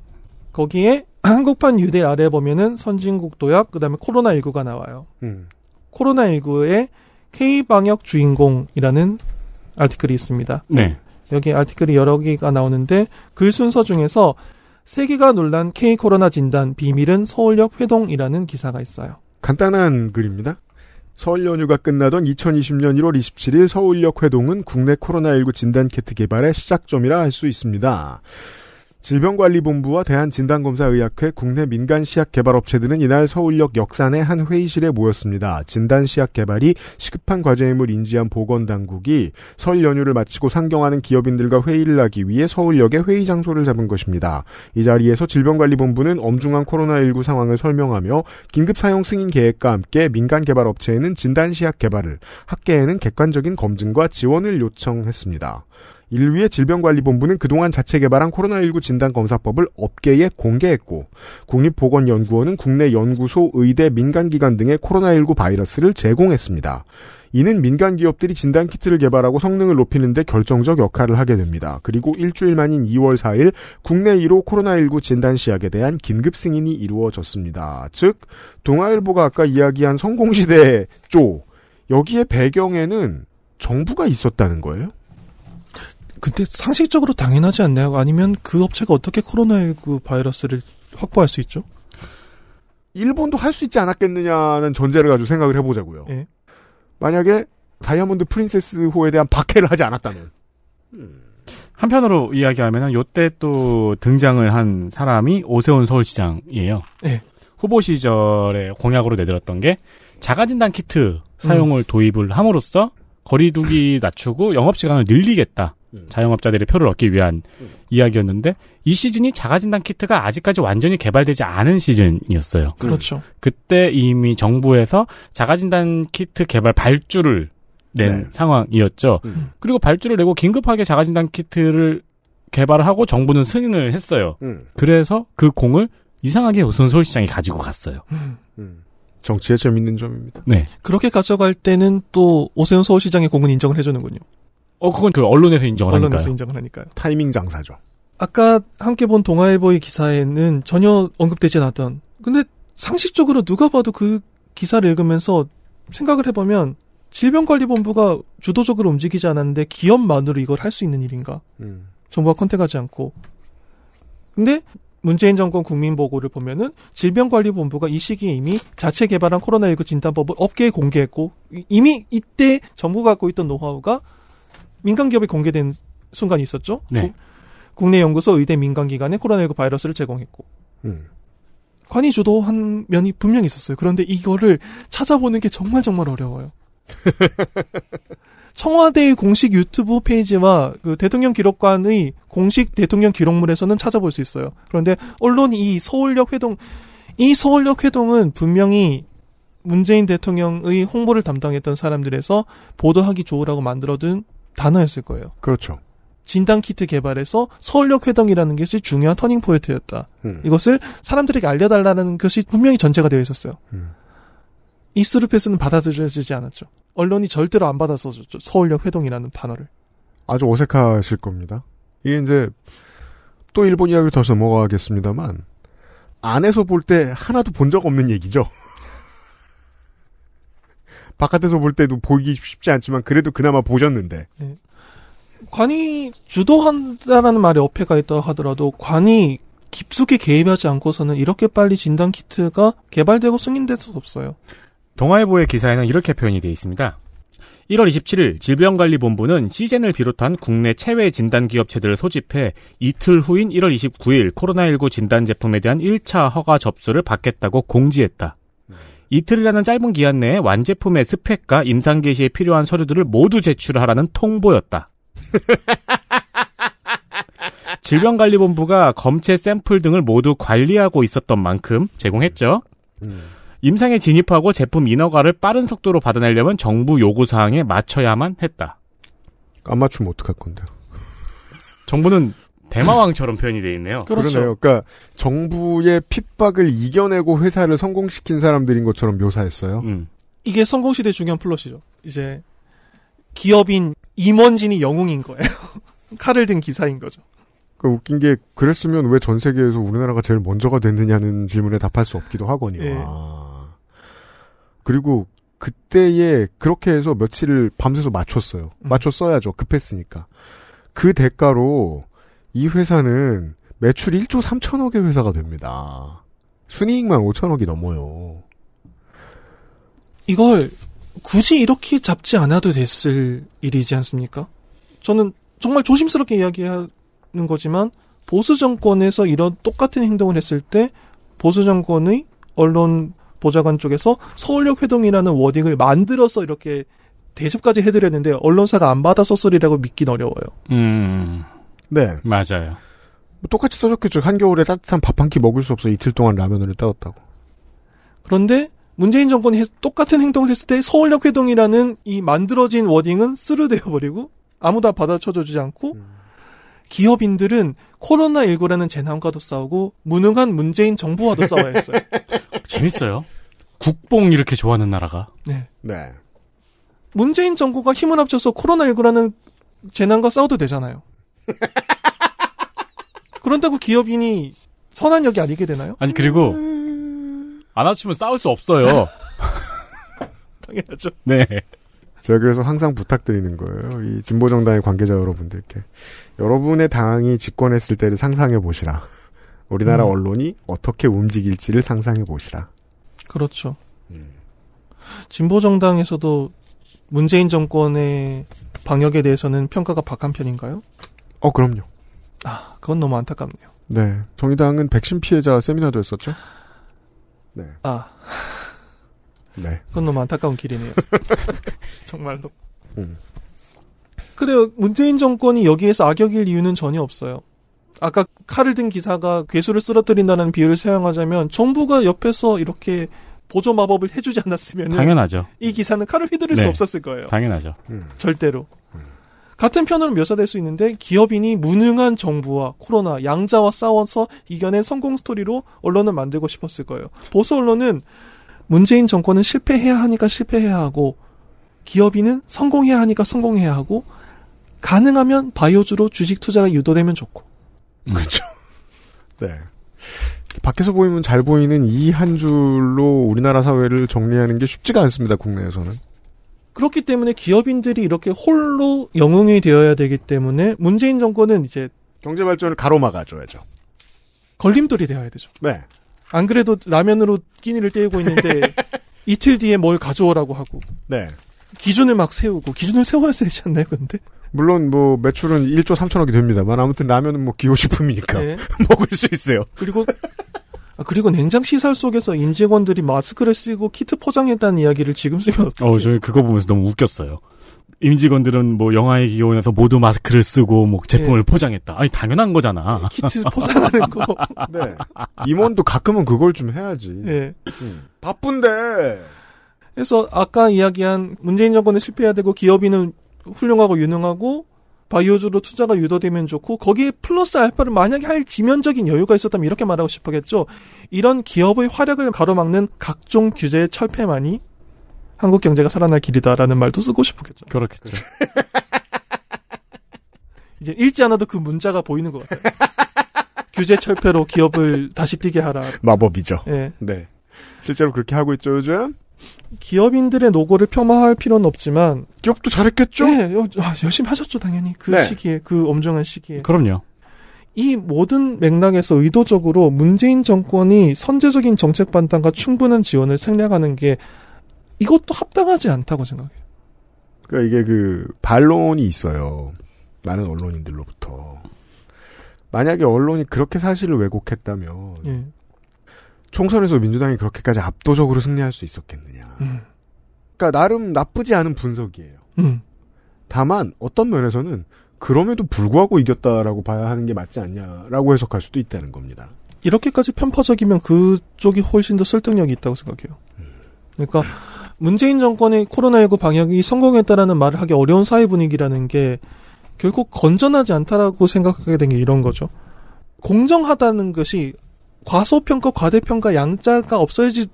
거기에 한국판 유대 아래 보면은 선진국 도약 그 다음에 코로나19가 나와요. 음. 코로나19의 K 방역 주인공이라는 아티클이 있습니다. 네. 여기 아티클이 여러 개가 나오는데 글 순서 중에서 세계가 놀란 K 코로나 진단 비밀은 서울역 회동이라는 기사가 있어요. 간단한 글입니다. 설 연휴가 끝나던 2020년 1월 27일 서울역 회동은 국내 코로나19 진단키트 개발의 시작점이라 할 수 있습니다. 질병관리본부와 대한진단검사의학회 국내 민간 시약 개발업체 들은 이날 서울역 역산의 한 회의실에 모였습니다. 진단 시약 개발이 시급한 과제임을 인지한 보건당국이 설 연휴를 마치고 상경하는 기업인들과 회의를 하기 위해 서울역에 회의 장소를 잡은 것입니다. 이 자리에서 질병관리본부는 엄중한 코로나19 상황을 설명하며 긴급 사용 승인 계획과 함께 민간 개발 업체에는 진단 시약 개발을, 학계에는 객관적인 검증과 지원을 요청했습니다. 위해 질병관리본부는 그동안 자체 개발한 코로나19 진단검사법을 업계에 공개했고 국립보건연구원은 국내 연구소, 의대, 민간기관 등의 코로나19 바이러스를 제공했습니다. 이는 민간 기업들이 진단 키트를 개발하고 성능을 높이는데 결정적 역할을 하게 됩니다. 그리고 일주일 만인 2월 4일 국내 1호 코로나19 진단 시약에 대한 긴급 승인이 이루어졌습니다. 즉 동아일보가 아까 이야기한 성공시대 조 여기에 배경에는 정부가 있었다는 거예요? 근데 상식적으로 당연하지 않나요? 아니면 그 업체가 어떻게 코로나19 바이러스를 확보할 수 있죠? 일본도 할 수 있지 않았겠느냐는 전제를 가지고 생각을 해보자고요. 예. 만약에 다이아몬드 프린세스호에 대한 박해를 하지 않았다면 한편으로 이야기하면은 요때 또 등장을 한 사람이 오세훈 서울시장이에요. 네. 후보 시절에 공약으로 내들었던 게 자가진단 키트 사용을 도입을 함으로써 거리두기 낮추고 영업시간을 늘리겠다. 음. 자영업자들의 표를 얻기 위한 이야기였는데 이 시즌이 자가진단 키트가 아직까지 완전히 개발되지 않은 시즌이었어요. 그렇죠. 그때 이미 정부에서 자가진단 키트 개발 발주를 낸 네. 상황이었죠. 음. 그리고 발주를 내고 긴급하게 자가진단 키트를 개발을 하고 정부는 승인을 했어요. 음, 그래서 그 공을 이상하게 우선 서울시장이 가지고 갔어요. 음. 정치의 재밌는 점입니다. 네. 그렇게 가져갈 때는 또 오세훈 서울시장의 공은 인정을 해주는군요. 어, 그건 그 언론에서 인정을 언론에서 하니까요. 인정을 하니까요. 타이밍 장사죠. 아까 함께 본 동아일보의 기사에는 전혀 언급되지 않았던. 근데 상식적으로 누가 봐도 그 기사를 읽으면서 생각을 해보면 질병관리본부가 주도적으로 움직이지 않았는데 기업만으로 이걸 할 수 있는 일인가? 음. 정부가 컨택하지 않고. 근데 문재인 정권 국민보고를 보면은 질병관리본부가 이 시기에 이미 자체 개발한 코로나19 진단법을 업계에 공개했고 이- 이미 이때 정부가 갖고 있던 노하우가 민간 기업에 공개된 순간이 있었죠. 네. 국- 국내 연구소 의대 민간 기관에 코로나19 바이러스를 제공했고 음. 관이 주도한 면이 분명히 있었어요. 그런데 이거를 찾아보는 게 정말 정말 어려워요. 청와대의 공식 유튜브 페이지와 그 대통령 기록관의 공식 대통령 기록물에서는 찾아볼 수 있어요. 그런데 언론이 이 서울역 회동, 이 서울역 회동은 분명히 문재인 대통령의 홍보를 담당했던 사람들에서 보도하기 좋으라고 만들어둔 단어였을 거예요. 그렇죠. 진단 키트 개발에서 서울역 회동이라는 것이 중요한 터닝 포인트였다. 음. 이것을 사람들에게 알려달라는 것이 분명히 전제가 되어 있었어요. 음. 이 스루패스는 받아들여지지 않았죠. 언론이 절대로 안 받아서줬죠. 서울역 회동이라는 단어를. 아주 어색하실 겁니다. 이게 이제 또 일본 이야기를 더 넘어가겠습니다만 안에서 볼 때 하나도 본 적 없는 얘기죠. 바깥에서 볼 때도 보이기 쉽지 않지만 그래도 그나마 보셨는데 관이 주도한다라는 말에 어폐가 있다 하더라도 관이 깊숙이 개입하지 않고서는 이렇게 빨리 진단 키트가 개발되고 승인될 수 없어요. 동아일보의 기사에는 이렇게 표현이 되어 있습니다. 1월 27일 질병관리본부는 시젠을 비롯한 국내 체외 진단기업체들을 소집해 이틀 후인 1월 29일 코로나19 진단 제품에 대한 1차 허가 접수를 받겠다고 공지했다. 이틀이라는 짧은 기한 내에 완제품의 스펙과 임상 개시에 필요한 서류들을 모두 제출하라는 통보였다. 질병관리본부가 검체 샘플 등을 모두 관리하고 있었던 만큼 제공했죠. 임상에 진입하고 제품 인허가를 빠른 속도로 받아내려면 정부 요구 사항에 맞춰야만 했다. 안 맞추면 어떡할 건데요. 정부는 대마왕처럼 표현이 되어 있네요. 그렇죠. 그러네요. 그러니까 정부의 핍박을 이겨내고 회사를 성공시킨 사람들인 것처럼 묘사했어요. 음. 이게 성공시대 중요한 플롯이죠. 이제 기업인 임원진이 영웅인 거예요. 칼을 든 기사인 거죠. 그 웃긴 게 그랬으면 왜 전 세계에서 우리나라가 제일 먼저가 됐느냐는 질문에 답할 수 없기도 하거니와. 예. 그리고 그때에 그렇게 해서 며칠을 밤새서 맞췄어요. 음. 맞췄어야죠. 급했으니까. 그 대가로 이 회사는 매출 1조 3천억의 회사가 됩니다. 순이익만 5천억이 넘어요. 이걸 굳이 이렇게 잡지 않아도 됐을 일이지 않습니까? 저는 정말 조심스럽게 이야기하는 거지만 보수 정권에서 이런 똑같은 행동을 했을 때 보수 정권의 언론 보좌관 쪽에서 서울역 회동이라는 워딩을 만들어서 이렇게 대접까지 해드렸는데 언론사가 안 받아서 소리라고 믿긴 어려워요. 음, 네. 맞아요. 뭐 똑같이 써줬겠죠. 한겨울에 따뜻한 밥 한 끼 먹을 수 없어 이틀 동안 라면을 따왔다고. 그런데 문재인 정권이 했- 똑같은 행동을 했을 때 서울역 회동이라는 이 만들어진 워딩은 스루되어 버리고 아무도 받아쳐주지 않고 기업인들은 코로나19라는 재난과도 싸우고 무능한 문재인 정부와도 싸워야 했어요. 재밌어요. 국뽕 이렇게 좋아하는 나라가. 네. 네. 문재인 정부가 힘을 합쳐서 코로나19라는 재난과 싸워도 되잖아요. 그런다고 기업인이 선한 역이 아니게 되나요? 아니 그리고 안 하시면 싸울 수 없어요. 당연하죠. 네. 제가 그래서 항상 부탁드리는 거예요. 이 진보 정당의 관계자 여러분들께. 여러분의 당이 집권했을 때를 상상해 보시라. 우리나라 음. 언론이 어떻게 움직일지를 상상해 보시라. 그렇죠. 진보 정당에서도 문재인 정권의 방역에 대해서는 평가가 박한 편인가요? 어, 그럼요. 아, 그건 너무 안타깝네요. 네. 정의당은 백신 피해자 세미나도 했었죠? 네. 아, 네. 그건 너무 안타까운 길이네요. 정말로. 음. 그래요. 문재인 정권이 여기에서 악역일 이유는 전혀 없어요. 아까 칼을 든 기사가 괴수를 쓰러뜨린다는 비유를 사용하자면 정부가 옆에서 이렇게 보조 마법을 해주지 않았으면 당연하죠. 이 기사는 칼을 휘두를 수 네. 없었을 거예요. 당연하죠. 절대로. 같은 편으로 묘사될 수 있는데 기업인이 무능한 정부와 코로나 양자와 싸워서 이겨낸 성공 스토리로 언론을 만들고 싶었을 거예요. 보수 언론은 문재인 정권은 실패해야 하니까 실패해야 하고 기업인은 성공해야 하니까 성공해야 하고 가능하면 바이오주로 주식 투자가 유도되면 좋고 그렇죠. 네. 밖에서 보이면 잘 보이는 이 한 줄로 우리나라 사회를 정리하는 게 쉽지가 않습니다, 국내에서는. 그렇기 때문에 기업인들이 이렇게 홀로 영웅이 되어야 되기 때문에 문재인 정권은 이제 경제 발전을 가로막아 줘야죠. 걸림돌이 되어야 되죠. 네. 안 그래도 라면으로 끼니를 때우고 있는데 이틀 뒤에 뭘 가져오라고 하고 네. 기준을 막 세우고 기준을 세워야 되지 않나요? 근데 물론 뭐 매출은 1조 3천억이 됩니다만 아무튼 라면은 뭐 기호식품이니까 네. 먹을 수 있어요. 그리고 아, 그리고 냉장 시설 속에서 임직원들이 마스크를 쓰고 키트 포장했다는 이야기를 지금 쓰면 어떡해. 어, 저희 그거 보면서 너무 웃겼어요. 임직원들은 뭐 영화의 기원에서 모두 마스크를 쓰고 뭐 제품을 포장했다. 아니 당연한 거잖아. 키트 포장하는 거. 네. 임원도 가끔은 그걸 좀 해야지. 예. 음. 바쁜데. 그래서 아까 이야기한 문재인 정권은 실패해야 되고 기업인은 훌륭하고 유능하고 바이오주로 투자가 유도되면 좋고 거기에 플러스 알파를 만약에 할 지면적인 여유가 있었다면 이렇게 말하고 싶었겠죠. 이런 기업의 활약을 가로막는 각종 규제의 철폐만이 한국 경제가 살아날 길이다라는 말도 쓰고 싶었겠죠. 그렇겠죠. 이제 읽지 않아도 그 문자가 보이는 것 같아요. 규제 철폐로 기업을 다시 뛰게 하라. 마법이죠. 예. 네. 실제로 그렇게 하고 있죠, 요즘? 기업인들의 노고를 폄하할 필요는 없지만 기업도 잘했겠죠? 네, 여- 아, 열심히 하셨죠, 당연히. 그 네. 시기에, 그 엄중한 시기에. 그럼요. 이 모든 맥락에서 의도적으로 문재인 정권이 선제적인 정책 판단과 충분한 지원을 생략하는 게 이것도 합당하지 않다고 생각해요. 그러니까 이게 그 반론이 있어요. 많은 언론인들로부터. 만약에 언론이 그렇게 사실을 왜곡했다면 예. 총선에서 민주당이 그렇게까지 압도적으로 승리할 수 있었겠느냐. 음. 그러니까 나름 나쁘지 않은 분석이에요. 음. 다만 어떤 면에서는 그럼에도 불구하고 이겼다라고 봐야 하는 게 맞지 않냐라고 해석할 수도 있다는 겁니다. 이렇게까지 편파적이면 그쪽이 훨씬 더 설득력이 있다고 생각해요. 그러니까 문재인 정권의 코로나19 방역이 성공했다라는 말을 하기 어려운 사회 분위기라는 게 결국 건전하지 않다라고 생각하게 된 게 이런 거죠. 공정하다는 것이 과소평가, 과대평가 양자가 없어야지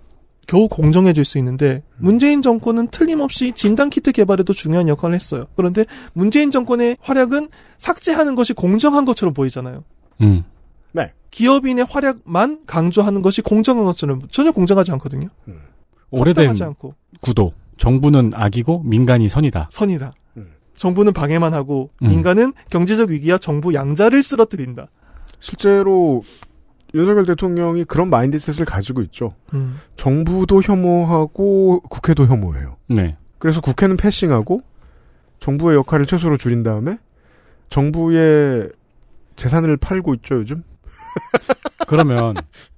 겨우 공정해질 수 있는데 문재인 정권은 틀림없이 진단키트 개발에도 중요한 역할을 했어요. 그런데 문재인 정권의 활약은 삭제하는 것이 공정한 것처럼 보이잖아요. 음. 네. 기업인의 활약만 강조하는 것이 공정한 것처럼 전혀 공정하지 않거든요. 오래된 합당하지 않고 구도. 정부는 악이고 민간이 선이다. 선이다. 음. 정부는 방해만 하고 음. 민간은 경제적 위기와 정부 양자를 쓰러뜨린다. 실제로 윤석열 대통령이 그런 mindset을 가지고 있죠. 음. 정부도 혐오하고 국회도 혐오해요. 네. 그래서 국회는 패싱하고 정부의 역할을 최소로 줄인 다음에 정부의 재산을 팔고 있죠, 요즘? 그러면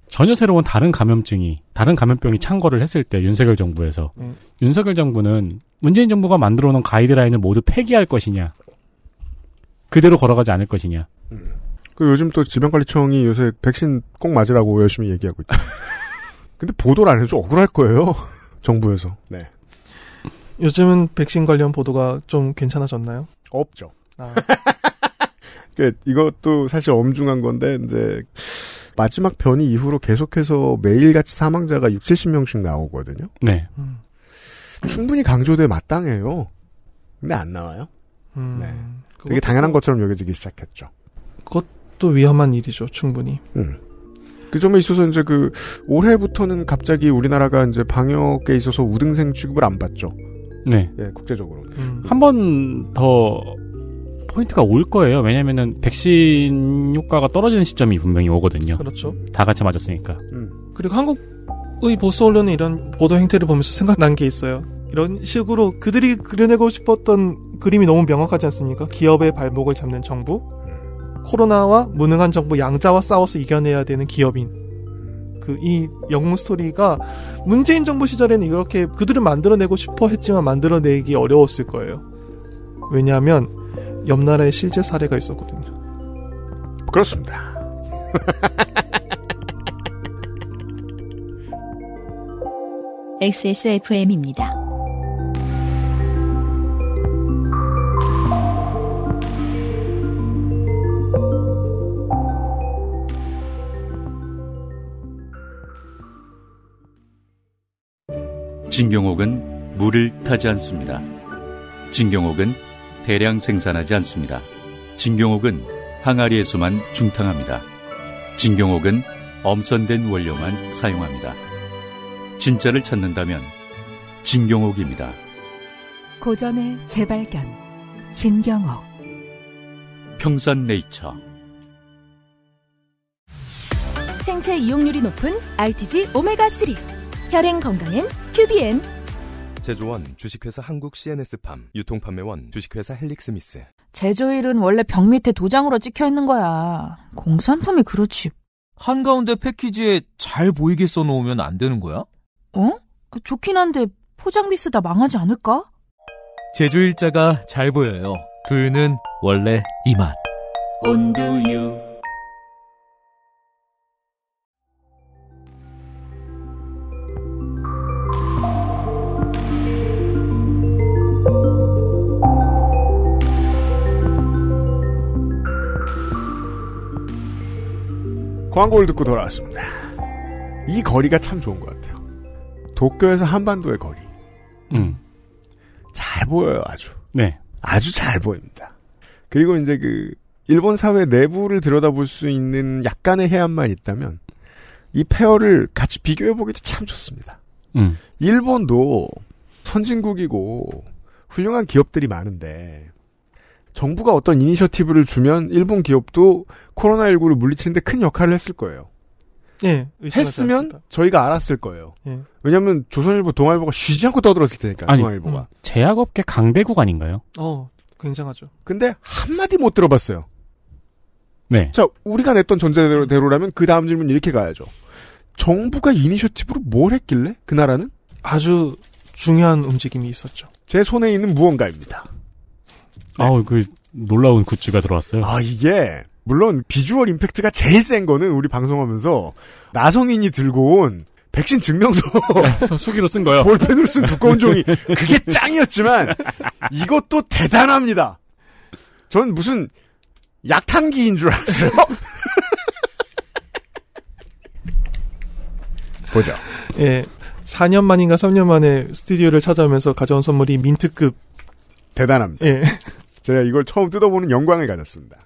전혀 새로운 다른 감염증이 다른 감염병이 창궐을 했을 때 윤석열 정부에서 음. 윤석열 정부는 문재인 정부가 만들어 놓은 가이드라인을 모두 폐기할 것이냐 그대로 걸어가지 않을 것이냐 그 요즘 또 질병관리청이 요새 백신 꼭 맞으라고 열심히 얘기하고 있죠. 근데 보도를 안 해서 억울할 거예요. 정부에서. 네. 요즘은 백신 관련 보도가 좀 괜찮아졌나요? 없죠. 아, 그 이것도 사실 엄중한 건데 이제 마지막 변이 이후로 계속해서 매일같이 사망자가 6, 70명씩 나오거든요. 네 음, 충분히 강조돼 마땅해요. 근데 안 나와요. 음, 네. 되게 당연한 것처럼 여겨지기 시작했죠. 또 위험한 일이죠, 충분히. 음. 그 점에 있어서 이제 그 올해부터는 갑자기 우리나라가 이제 방역에 있어서 우등생 취급을 안 받죠. 네. 예, 국제적으로. 음. 한번 더 포인트가 올 거예요. 왜냐면은 백신 효과가 떨어지는 시점이 분명히 오거든요. 그렇죠. 다 같이 맞았으니까. 음. 그리고 한국의 보수 언론의 이런 보도 행태를 보면서 생각난 게 있어요. 이런 식으로 그들이 그려내고 싶었던 그림이 너무 명확하지 않습니까? 기업의 발목을 잡는 정부, 코로나와 무능한 정부 양자와 싸워서 이겨내야 되는 기업인. 그 이 영웅 스토리가 문재인 정부 시절에는 이렇게 그들은 만들어내고 싶어 했지만 만들어내기 어려웠을 거예요. 왜냐하면 옆 나라에 실제 사례가 있었거든요. 그렇습니다. XSFM입니다. 진경옥은 물을 타지 않습니다. 진경옥은 대량 생산하지 않습니다. 진경옥은 항아리에서만 중탕합니다. 진경옥은 엄선된 원료만 사용합니다. 진짜를 찾는다면 진경옥입니다. 고전의 재발견 진경옥 평산네이처 생체 이용률이 높은 RTG 오메가3 혈행 건강엔 큐비엔 제조원 주식회사 한국 CNS팜 유통판매원 주식회사 헬릭스미스 제조일은 원래 벽 밑에 도장으로 찍혀 있는 거야. 공산품이 그렇지. 한가운데 패키지에 잘 보이게 써놓으면 안 되는 거야? 어? 좋긴 한데 포장비 쓰다 망하지 않을까? 제조일자가 잘 보여요. 두유는 원래 이 맛. 온두유 광고를 듣고 돌아왔습니다. 이 거리가 참 좋은 것 같아요. 도쿄에서 한반도의 거리. 음. 잘 보여요, 아주. 네. 아주 잘 보입니다. 그리고 이제 그, 일본 사회 내부를 들여다볼 수 있는 약간의 해안만 있다면, 이 페어를 같이 비교해보기도 참 좋습니다. 음. 일본도 선진국이고, 훌륭한 기업들이 많은데, 정부가 어떤 이니셔티브를 주면 일본 기업도 코로나19를 물리치는데 큰 역할을 했을 거예요. 예. 했으면 않습니다. 저희가 알았을 거예요. 예. 왜냐하면 조선일보, 동아일보가 쉬지 않고 떠들었을 테니까 아니, 동아일보가. 음. 제약업계 강대국 아닌가요? 어, 굉장하죠. 근데 한 마디 못 들어봤어요. 네. 자, 우리가 냈던 전제대로라면 그 다음 질문 이렇게 가야죠. 정부가 이니셔티브로 뭘 했길래 그 나라는 아주 중요한 움직임이 있었죠. 제 손에 있는 무언가입니다. 아우, 그, 놀라운 굿즈가 들어왔어요. 아 이게 물론 비주얼 임팩트가 제일 센 거는 우리 방송하면서 나성인이 들고 온 백신 증명서 수기로 쓴 거요. 볼펜으로 쓴 두꺼운 종이 그게 짱이었지만 이것도 대단합니다. 전 무슨 약탕기인 줄 알았어요. 보죠. 예. 4년 만인가 3년 만에 스튜디오를 찾아오면서 가져온 선물이 민트급. 대단합니다. 예. 제가 이걸 처음 뜯어보는 영광을 가졌습니다.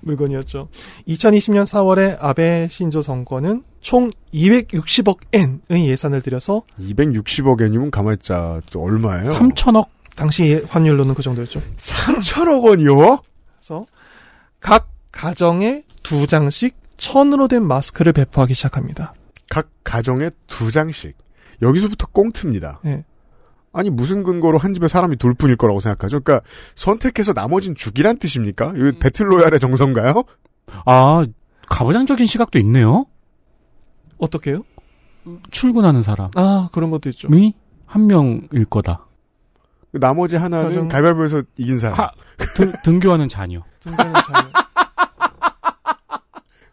물건이었죠. 2020년 4월에 아베 신조 정권은 총 260억 엔의 예산을 들여서 260억 엔이면 가만히 있자 또 얼마예요? 3천억? 당시 환율로는 그 정도였죠. 3천억 원이요? 그래서 각 가정에 두 장씩 천으로 된 마스크를 배포하기 시작합니다. 각 가정에 두 장씩. 여기서부터 꽁트입니다. 예. 아니 무슨 근거로 한 집에 사람이 둘 뿐일 거라고 생각하죠? 그러니까 선택해서 나머진 죽이란 뜻입니까? 이거 배틀로얄의 정서인가요? 아, 가부장적인 시각도 있네요? 어떻게요? 출근하는 사람. 아, 그런 것도 있죠. 미? 한 명일 거다. 나머지 하나는 가정- 가위바위보에서 이긴 사람. 하, 등, 등교하는 자녀. 등장은 잘-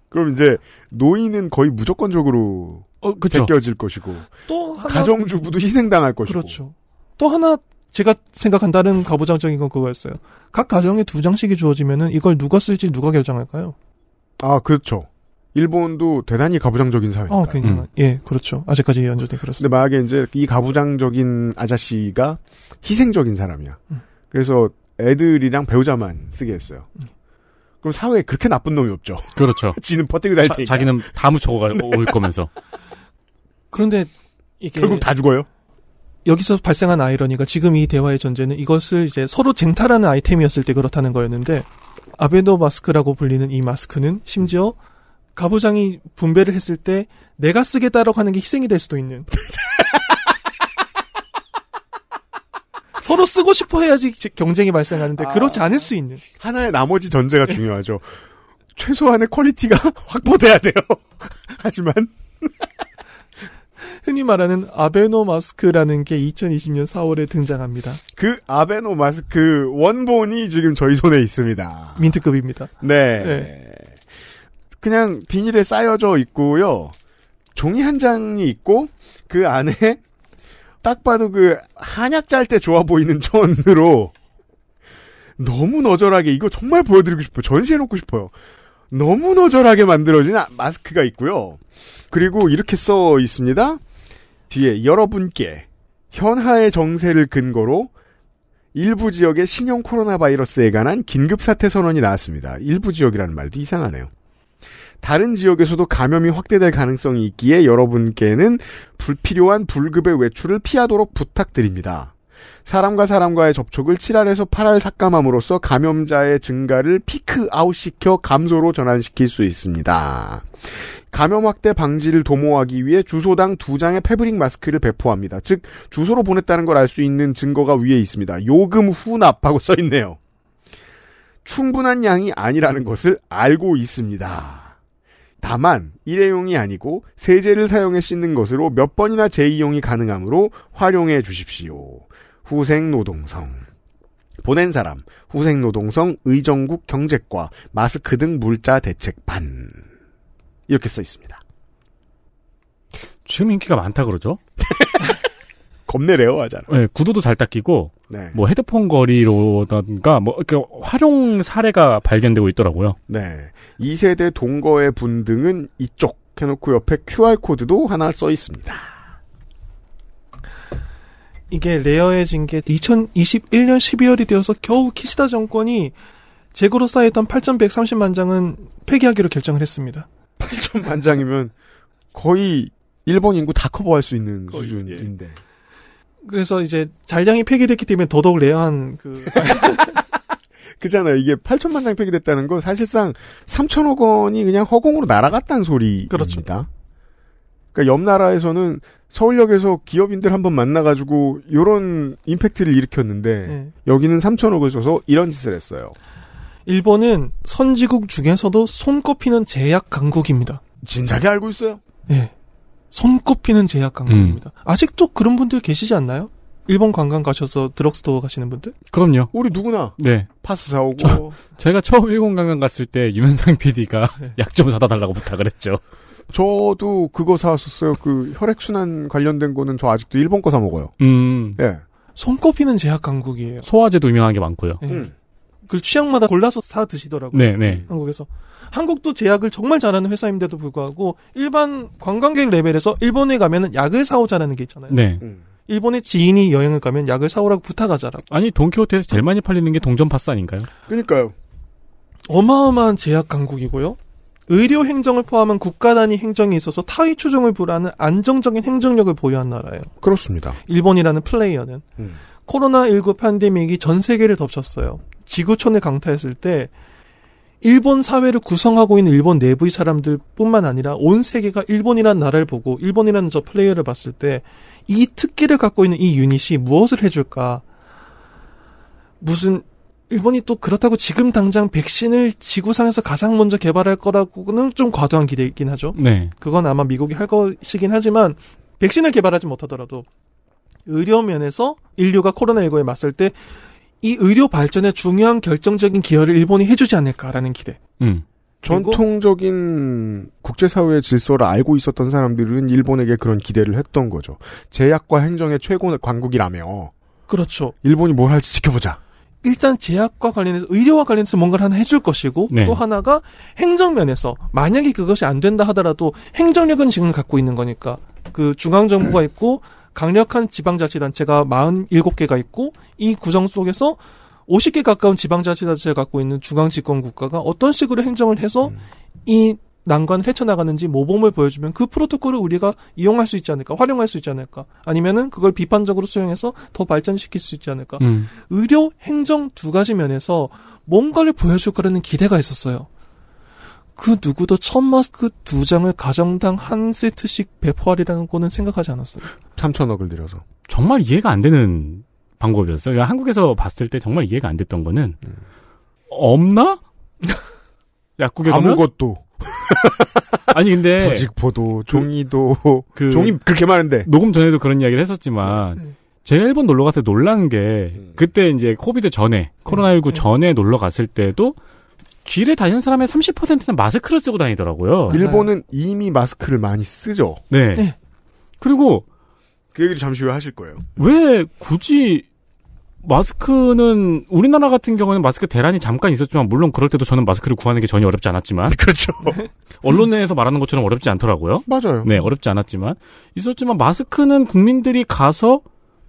그럼 이제 노인은 거의 무조건적으로 어, 그쵸. 제껴질 것이고 또 하나 가정주부도 희생당할 것이고 그렇죠. 또 하나 제가 생각한 다른 가부장적인 건 그거였어요. 각 가정에 두 장씩이 주어지면은 이걸 누가 쓸지 누가 결정할까요? 아 그렇죠. 일본도 대단히 가부장적인 사회입니다. 어, 굉장히 예, 그렇죠. 아직까지 연주돼 근데 그렇습니다. 만약에 이제 이 가부장적인 아저씨가 희생적인 사람이야. 음. 그래서 애들이랑 배우자만 쓰게 했어요. 그럼 사회에 그렇게 나쁜 놈이 없죠. 그렇죠. 지는 퍼뜨리고 다닐 자, 테니까. 자기는 다 묻혀가 올 거면서. 그런데 이게 결국 다 죽어요. 여기서 발생한 아이러니가 지금 이 대화의 전제는 이것을 이제 서로 쟁탈하는 아이템이었을 때 그렇다는 거였는데 아베노 마스크라고 불리는 이 마스크는 심지어 가부장이 분배를 했을 때 내가 쓰겠다라고 하는 게 희생이 될 수도 있는 서로 쓰고 싶어 해야지 경쟁이 발생하는데 그렇지 않을 수 있는 하나의 나머지 전제가 중요하죠. 최소한의 quality가 확보돼야 돼요. 하지만 흔히 말하는 아베노 마스크라는 게 2020년 4월에 등장합니다. 그 아베노 마스크 원본이 지금 저희 손에 있습니다. mint급입니다. 네. 네. 그냥 비닐에 쌓여져 있고요. 종이 한 장이 있고 그 안에 딱 봐도 그 한약 짤 때 좋아 보이는 천으로 너무 너절하게 이거 정말 보여드리고 싶어요. 전시해놓고 싶어요. 너무 너절하게 만들어진 아- 마스크가 있고요. 그리고 이렇게 써 있습니다. 뒤에 여러분께 현하의 정세를 근거로 일부 지역의 신형 코로나 바이러스에 관한 긴급 사태 선언이 나왔습니다. 일부 지역이라는 말도 이상하네요. 다른 지역에서도 감염이 확대될 가능성이 있기에 여러분께는 불필요한 불급의 외출을 피하도록 부탁드립니다. 사람과 사람과의 접촉을 7알에서 8알 삭감함으로써 감염자의 증가를 피크 아웃시켜 감소로 전환시킬 수 있습니다. 감염 확대 방지를 도모하기 위해 주소당 두 장의 패브릭 마스크를 배포합니다. 즉 주소로 보냈다는 걸 알 수 있는 증거가 위에 있습니다. 요금 후납하고 써 있네요. 충분한 양이 아니라는 것을 알고 있습니다. 다만 일회용이 아니고 세제를 사용해 씻는 것으로 몇 번이나 재이용이 가능하므로 활용해 주십시오. 후생노동성 보낸 사람 후생노동성 의정국 경제과 마스크 등 물자 대책 반 이렇게 써 있습니다. 지금 인기가 많다 그러죠? 겁내 레어하잖아. 네, 구두도 잘 닦이고 네. 뭐 헤드폰 거리로든가 뭐 이렇게 활용 사례가 발견되고 있더라고요. 네. 2세대 동거의 분 등은 이쪽 해놓고 옆에 QR코드도 하나 써 있습니다. 이게 rare해진 게 2021년 12월이 되어서 겨우 키시다 정권이 재고로 쌓였던 8,130만 장은 폐기하기로 결정을 했습니다. 8천만 장이면 거의 일본 인구 다 커버할 수 있는 수준인데. 그래서 이제 잔량이 폐기됐기 때문에 더더욱 rare한 그 그잖아요. 이게 8천만 장이 폐기됐다는 건 사실상 3천억 원이 그냥 허공으로 날아갔다는 소리입니다. 그렇죠. 그러니까 옆 나라에서는 서울역에서 기업인들 한번 만나가지고 이런 임팩트를 일으켰는데 네. 여기는 3천억을 써서 이런 짓을 했어요. 일본은 선지국 중에서도 손꼽히는 제약 강국입니다. 진작에 알고 있어요. 예. 손꼽히는 제약 강국입니다. 아직도 그런 분들 계시지 않나요? 일본 관광 가셔서 드럭스토어 가시는 분들? 그럼요. 우리 누구나 네. 파스 사오고 저- 제가 처음 일본 관광 갔을 때 유면상 PD가 네. 약좀 사다 달라고 부탁을 했죠. 저도 그거 사왔었어요. 그 혈액순환 관련된 거는 저 아직도 일본 거 사 먹어요. 음. 예. 손꼽히는 제약 강국이에요. 소화제도 유명한 게 많고요. 예. 음. 그 취향마다 골라서 사 드시더라고요. 네, 네. 한국에서. 한국도 제약을 정말 잘하는 회사인데도 불구하고 일반 관광객 레벨에서 일본에 가면은 약을 사오자라는 게 있잖아요. 네. 음. 일본에 지인이 여행을 가면 약을 사오라고 부탁하자라고. 아니 돈키호테에서 제일 많이 팔리는 게 동전 파스 아닌가요? 그러니까요. 어마어마한 제약 강국이고요. 의료 행정을 포함한 국가 단위 행정에 있어서 타의 추종을 불허하는 안정적인 행정력을 보유한 나라예요. 그렇습니다. 일본이라는 플레이어는 음. 코로나19 팬데믹이 전 세계를 덮쳤어요. 지구촌을 강타했을 때 일본 사회를 구성하고 있는 일본 내부의 사람들 뿐만 아니라 온 세계가 일본이라는 나라를 보고 일본이라는 저 플레이어를 봤을 때 이 특기를 갖고 있는 이 유닛이 무엇을 해줄까? 무슨 일본이 또 그렇다고 지금 당장 백신을 지구상에서 가장 먼저 개발할 거라고는 좀 과도한 기대이긴 하죠. 네. 그건 아마 미국이 할 것이긴 하지만 백신을 개발하지 못하더라도 의료 면에서 인류가 코로나19에 맞설 때 이 의료 발전에 중요한 결정적인 기여를 일본이 해주지 않을까라는 기대. 음. 전통적인 국제사회의 질서를 알고 있었던 사람들은 일본에게 그런 기대를 했던 거죠. 제약과 행정의 최고 강국이라며 그렇죠. 일본이 뭘 할지 지켜보자. 일단 제약과 관련해서 의료와 관련해서 뭔가를 하나 해줄 것이고 네. 또 하나가 행정면에서 만약에 그것이 안 된다 하더라도 행정력은 지금 갖고 있는 거니까 그 중앙 정부가 있고 강력한 지방자치단체가 47개가 있고 이 구성 속에서 50개 가까운 지방자치단체를 갖고 있는 중앙집권 국가가 어떤 식으로 행정을 해서 이 난관을 헤쳐나가는지 모범을 보여주면 그 프로토콜을 우리가 이용할 수 있지 않을까, 활용할 수 있지 않을까, 아니면은 그걸 비판적으로 수용해서 더 발전시킬 수 있지 않을까. 음. 의료, 행정 두 가지 면에서 뭔가를 보여줄 거라는 기대가 있었어요. 그 누구도 첫 마스크 두 장을 가정당 한 세트씩 배포하리라는 거는 생각하지 않았어요. 3천억을 들여서. 정말 이해가 안 되는 방법이었어요. 그러니까 한국에서 봤을 때 정말 이해가 안 됐던 거는 없나? 약국에 가면 아무것도. 아니 근데 부직포도, 종이도, 그 종이 그렇게 많은데. 녹음 전에도 그런 이야기를 했었지만 제가 일본 놀러 갔을 때 놀란 게 그때 이제 코비드 전에 코로나19 전에 놀러 갔을 때도 길에 다니는 사람의 30%는 마스크를 쓰고 다니더라고요. 일본은 이미 마스크를 많이 쓰죠. 네. 네. 그리고 그 얘기를 잠시 후에 하실 거예요. 왜 굳이 마스크는 우리나라 같은 경우는 마스크 대란이 잠깐 있었지만 물론 그럴 때도 저는 마스크를 구하는 게 전혀 어렵지 않았지만 그렇죠. 언론 내에서 말하는 것처럼 어렵지 않더라고요. 맞아요. 네, 어렵지 않았지만 있었지만 마스크는 국민들이 가서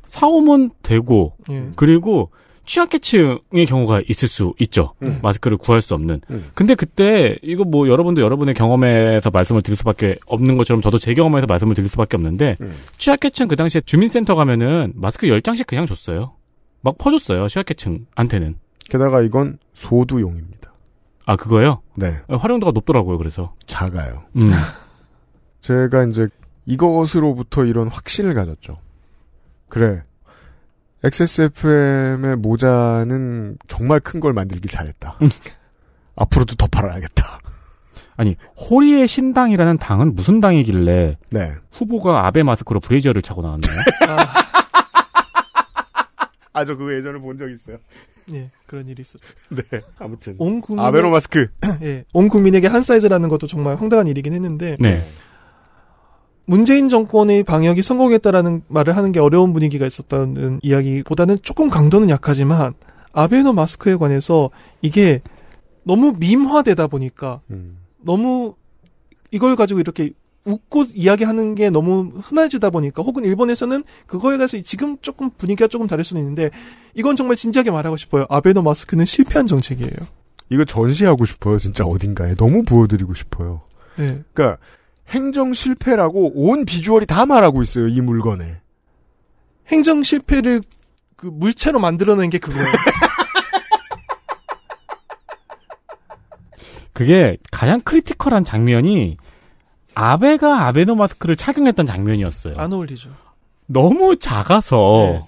사오면 되고 예. 그리고 취약계층의 경우가 있을 수 있죠. 음. 마스크를 구할 수 없는. 음. 근데 그때 이거 뭐 여러분도 여러분의 경험에서 말씀을 드릴 수밖에 없는 것처럼 저도 제 경험에서 말씀을 드릴 수밖에 없는데 음. 취약계층 그 당시에 주민센터 가면은 마스크 10장씩 그냥 줬어요. 막 퍼줬어요. 취약계층한테는. 게다가 이건 소두용입니다. 아 그거요? 네. 활용도가 높더라고요. 그래서. 작아요. 음. 제가 이제 이것으로부터 이런 확신을 가졌죠. 그래. XSFM의 모자는 정말 큰 걸 만들기 잘했다. 앞으로도 더 팔아야겠다. 아니 호리의 신당이라는 당은 무슨 당이길래 네. 후보가 아베 마스크로 브레이저를 차고 나왔나요? 아, 저 그거 예전에 본 적 있어요. 예, 그런 일이 있었죠. 네, 아무튼. 온 국민 아베노 마스크. 예, 온 국민에게 한 사이즈라는 것도 정말 황당한 일이긴 했는데 네. 문재인 정권의 방역이 성공했다라는 말을 하는 게 어려운 분위기가 있었다는 이야기보다는 조금 강도는 약하지만 아베노 마스크에 관해서 이게 너무 밈화되다 보니까 음. 너무 이걸 가지고 이렇게 웃고 이야기하는 게 너무 흔해지다 보니까 혹은 일본에서는 그거에 대해서 지금 조금 분위기가 조금 다를 수는 있는데 이건 정말 진지하게 말하고 싶어요. 아베노 마스크는 실패한 정책이에요. 이거 전시하고 싶어요, 진짜 어딘가에. 너무 보여드리고 싶어요. 네. 그러니까 행정 실패라고 온 비주얼이 다 말하고 있어요, 이 물건에. 행정 실패를 그 물체로 만들어낸 게 그거예요. 그게 가장 critical한 장면이 아베가 아베노 마스크를 착용했던 장면이었어요. 안 어울리죠. 너무 작아서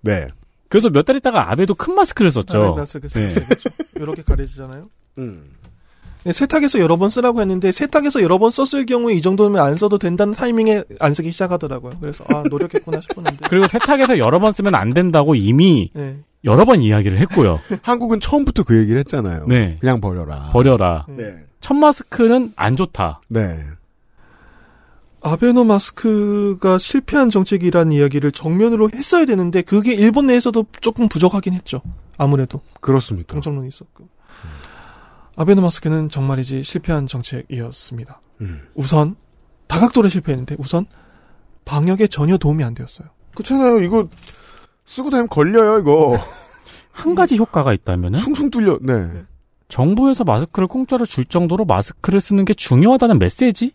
네. 그래서 몇 달 있다가 아베도 큰 마스크를 썼죠. 아베 마스크 네. 이렇게 가려지잖아요. 음. 네, 세탁해서 여러 번 쓰라고 했는데 세탁해서 여러 번 썼을 경우에 이 정도면 안 써도 된다는 타이밍에 안 쓰기 시작하더라고요. 그래서 아 노력했구나 싶었는데. 그리고 세탁해서 여러 번 쓰면 안 된다고 이미 네. 여러 번 이야기를 했고요. 한국은 처음부터 그 얘기를 했잖아요. 네. 그냥 버려라. 버려라. 네. 첫 마스크는 안 좋다. 네. 아베노 마스크가 실패한 정책이라는 이야기를 정면으로 했어야 되는데 그게 일본 내에서도 조금 부족하긴 했죠. 아무래도 그렇습니까? 경청론이 있었고. 아베노 마스크는 정말이지 실패한 정책이었습니다. 음. 우선 다각도로 실패했는데 우선 방역에 전혀 도움이 안 되었어요. 그렇잖아요. 이거 쓰고 다니면 걸려요, 이거. 한 가지 효과가 있다면은 숭숭 뚫려. 네. 정부에서 마스크를 공짜로 줄 정도로 마스크를 쓰는 게 중요하다는 메시지?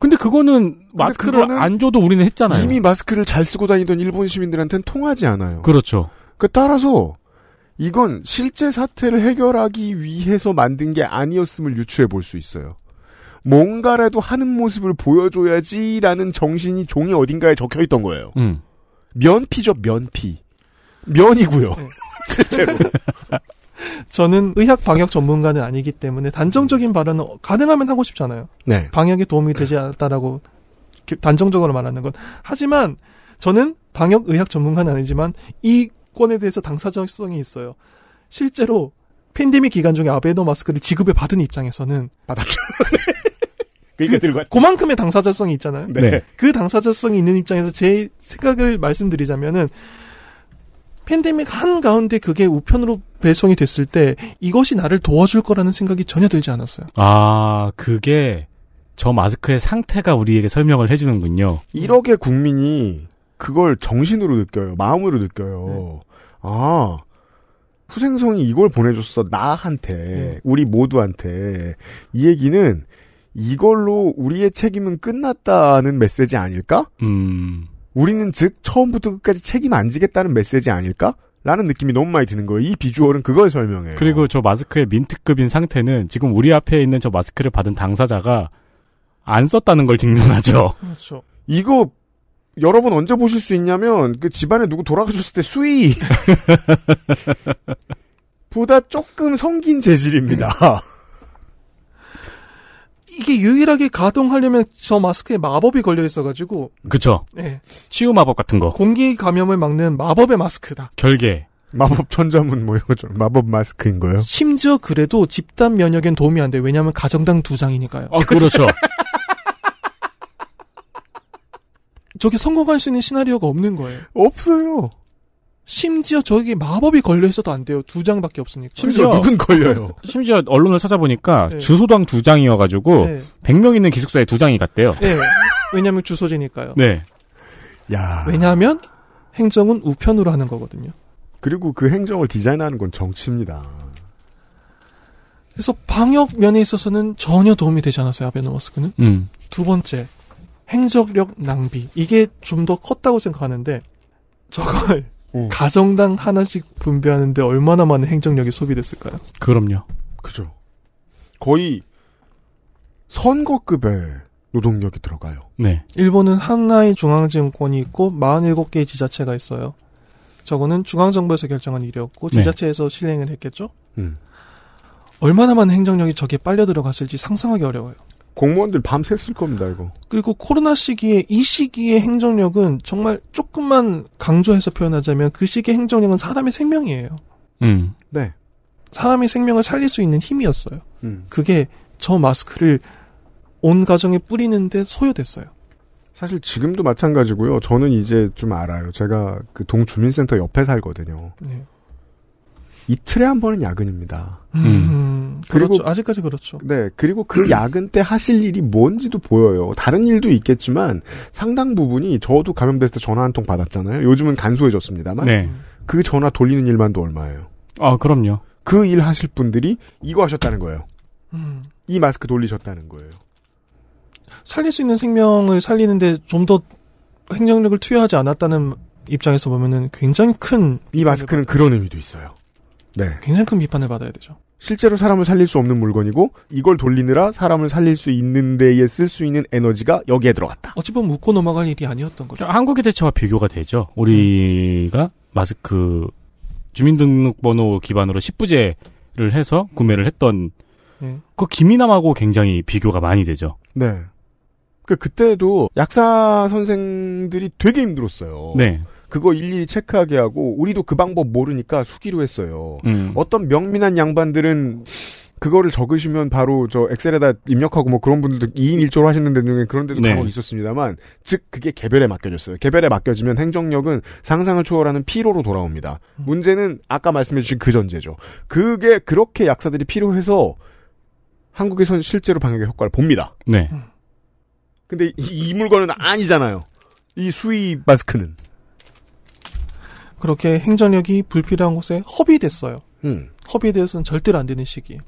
근데 그거는 마스크를 그거는 안 줘도 우리는 했잖아요. 이미 마스크를 잘 쓰고 다니던 일본 시민들한테는 통하지 않아요. 그렇죠. 그 따라서 이건 실제 사태를 해결하기 위해서 만든 게 아니었음을 유추해 볼 수 있어요. 뭔가라도 하는 모습을 보여줘야지라는 정신이 종이 어딘가에 적혀 있던 거예요. 음. 면피죠, 면피. 면이고요. 실제로. 저는 의학 방역 전문가는 아니기 때문에 단정적인 발언은 가능하면 하고 싶잖아요. 네. 방역에 도움이 되지 않았다라고 단정적으로 말하는 건. 하지만 저는 방역 의학 전문가는 아니지만 이 건에 대해서 당사자성이 있어요. 실제로 팬데믹 기간 중에 아베노 마스크를 지급해 받은 입장에서는 받았죠. 그러니까 들고. 그만큼의 당사자성이 있잖아요. 네. 그 당사자성이 있는 입장에서 제 생각을 말씀드리자면은 팬데믹 한 가운데 그게 우편으로 배송이 됐을 때 이것이 나를 도와줄 거라는 생각이 전혀 들지 않았어요. 아, 그게 저 마스크의 상태가 우리에게 설명을 해주는군요. 1억의 국민이 그걸 정신으로 느껴요. 마음으로 느껴요. 아, 후생성이 이걸 보내줬어. 나한테. 우리 모두한테. 이 얘기는 이걸로 우리의 책임은 끝났다는 메시지 아닐까? 음. 우리는 즉 처음부터 끝까지 책임 안 지겠다는 메시지 아닐까? 라는 느낌이 너무 많이 드는 거예요. 이 비주얼은 그걸 설명해요. 그리고 저 마스크의 민트급인 상태는 지금 우리 앞에 있는 저 마스크를 받은 당사자가 안 썼다는 걸 증명하죠. 그렇죠. 이거 여러분 언제 보실 수 있냐면 그 집안에 누구 돌아가셨을 때 수위 보다 조금 성긴 재질입니다. 이게 유일하게 가동하려면 저 마스크에 마법이 걸려 있어가지고 그쵸. 네. 치유 마법 같은 거. 공기 감염을 막는 마법의 마스크다. 결계. 마법 천자문 뭐 이런 거죠. 마법 마스크인 거예요. 심지어 그래도 집단 면역엔 도움이 안 돼. 요 왜냐하면 가정당 두 장이니까요. 아, 그렇죠. 저게 성공할 수 있는 시나리오가 없는 거예요. 없어요. 심지어 저기 마법이 걸려 있어도 안 돼요. 두 장밖에 없으니까. 심지어 누군 걸려요. 심지어 언론을 찾아보니까 네. 주소당 두 장이어가지고 네. 100명 있는 기숙사에 두 장이 갔대요. 네. 왜냐하면 주소지니까요. 네. 야. 왜냐하면 행정은 우편으로 하는 거거든요. 그리고 그 행정을 디자인하는 건 정치입니다. 그래서 방역 면에 있어서는 전혀 도움이 되지 않았어요. 아베노 마스크는. 음. 두 번째, 행정력 낭비. 이게 좀 더 컸다고 생각하는데 저걸 가정당 하나씩 분배하는데 얼마나 많은 행정력이 소비됐을까요? 그럼요. 그죠. 거의 선거급의 노동력이 들어가요. 네. 일본은 하나의 중앙정권이 있고 47개의 지자체가 있어요. 저거는 중앙정부에서 결정한 일이었고 네. 지자체에서 실행을 했겠죠. 음. 얼마나 많은 행정력이 저기에 빨려 들어갔을지 상상하기 어려워요. 공무원들 밤 샜을 겁니다, 이거. 그리고 코로나 시기에 이 시기의 행정력은 정말 조금만 강조해서 표현하자면 그 시기의 행정력은 사람의 생명이에요. 음. 네. 사람의 생명을 살릴 수 있는 힘이었어요. 음. 그게 저 마스크를 온 가정에 뿌리는데 소요됐어요. 사실 지금도 마찬가지고요. 저는 이제 좀 알아요. 제가 그 동주민센터 옆에 살거든요. 네. 이틀에 한 번은 야근입니다. 음, 그리고- 그렇죠. 아직까지 그렇죠. 네. 그리고 그 야근 때 하실 일이 뭔지도 보여요. 다른 일도 있겠지만 상당 부분이 저도 감염됐을 때 전화 한 통 받았잖아요. 요즘은 간소해졌습니다만. 네. 그 전화 돌리는 일만도 얼마예요. 아, 그럼요. 그 일 하실 분들이 이거 하셨다는 거예요. 음. 이 마스크 돌리셨다는 거예요. 살릴 수 있는 생명을 살리는데 좀 더 행정력을 투여하지 않았다는 입장에서 보면은 굉장히 큰 이 마스크는 그런 의미도 있어요. 네. 굉장히 큰 비판을 받아야 되죠. 실제로 사람을 살릴 수 없는 물건이고 이걸 돌리느라 사람을 살릴 수 있는 데에 쓸 수 있는 에너지가 여기에 들어갔다. 어찌 보면 묻고 넘어갈 일이 아니었던 거죠. 한국의 대처와 비교가 되죠. 우리가 마스크 주민등록번호 기반으로 10부제를 해서 구매를 했던 네. 그 김이남하고 굉장히 비교가 많이 되죠. 네. 그 그때도 약사 선생들이 되게 힘들었어요. 네. 그거 일일이 체크하게 하고 우리도 그 방법 모르니까 수기로 했어요. 음. 어떤 명민한 양반들은 그거를 적으시면 바로 저 엑셀에다 입력하고 뭐 그런 분들도 2인 1조로 하시는 데 중에 그런 데도 네. 간혹 있었습니다만 즉 그게 개별에 맡겨졌어요. 개별에 맡겨지면 행정력은 상상을 초월하는 피로로 돌아옵니다. 문제는 아까 말씀해 주신 그 전제죠. 그게 그렇게 약사들이 필요해서 한국에선 실제로 방역의 효과를 봅니다. 네. 근데 이, 이 물건은 아니잖아요. 이 수의 마스크는. 그렇게 행정력이 불필요한 곳에 허비됐어요. 음. 허비되어서는 절대로 안 되는 시기.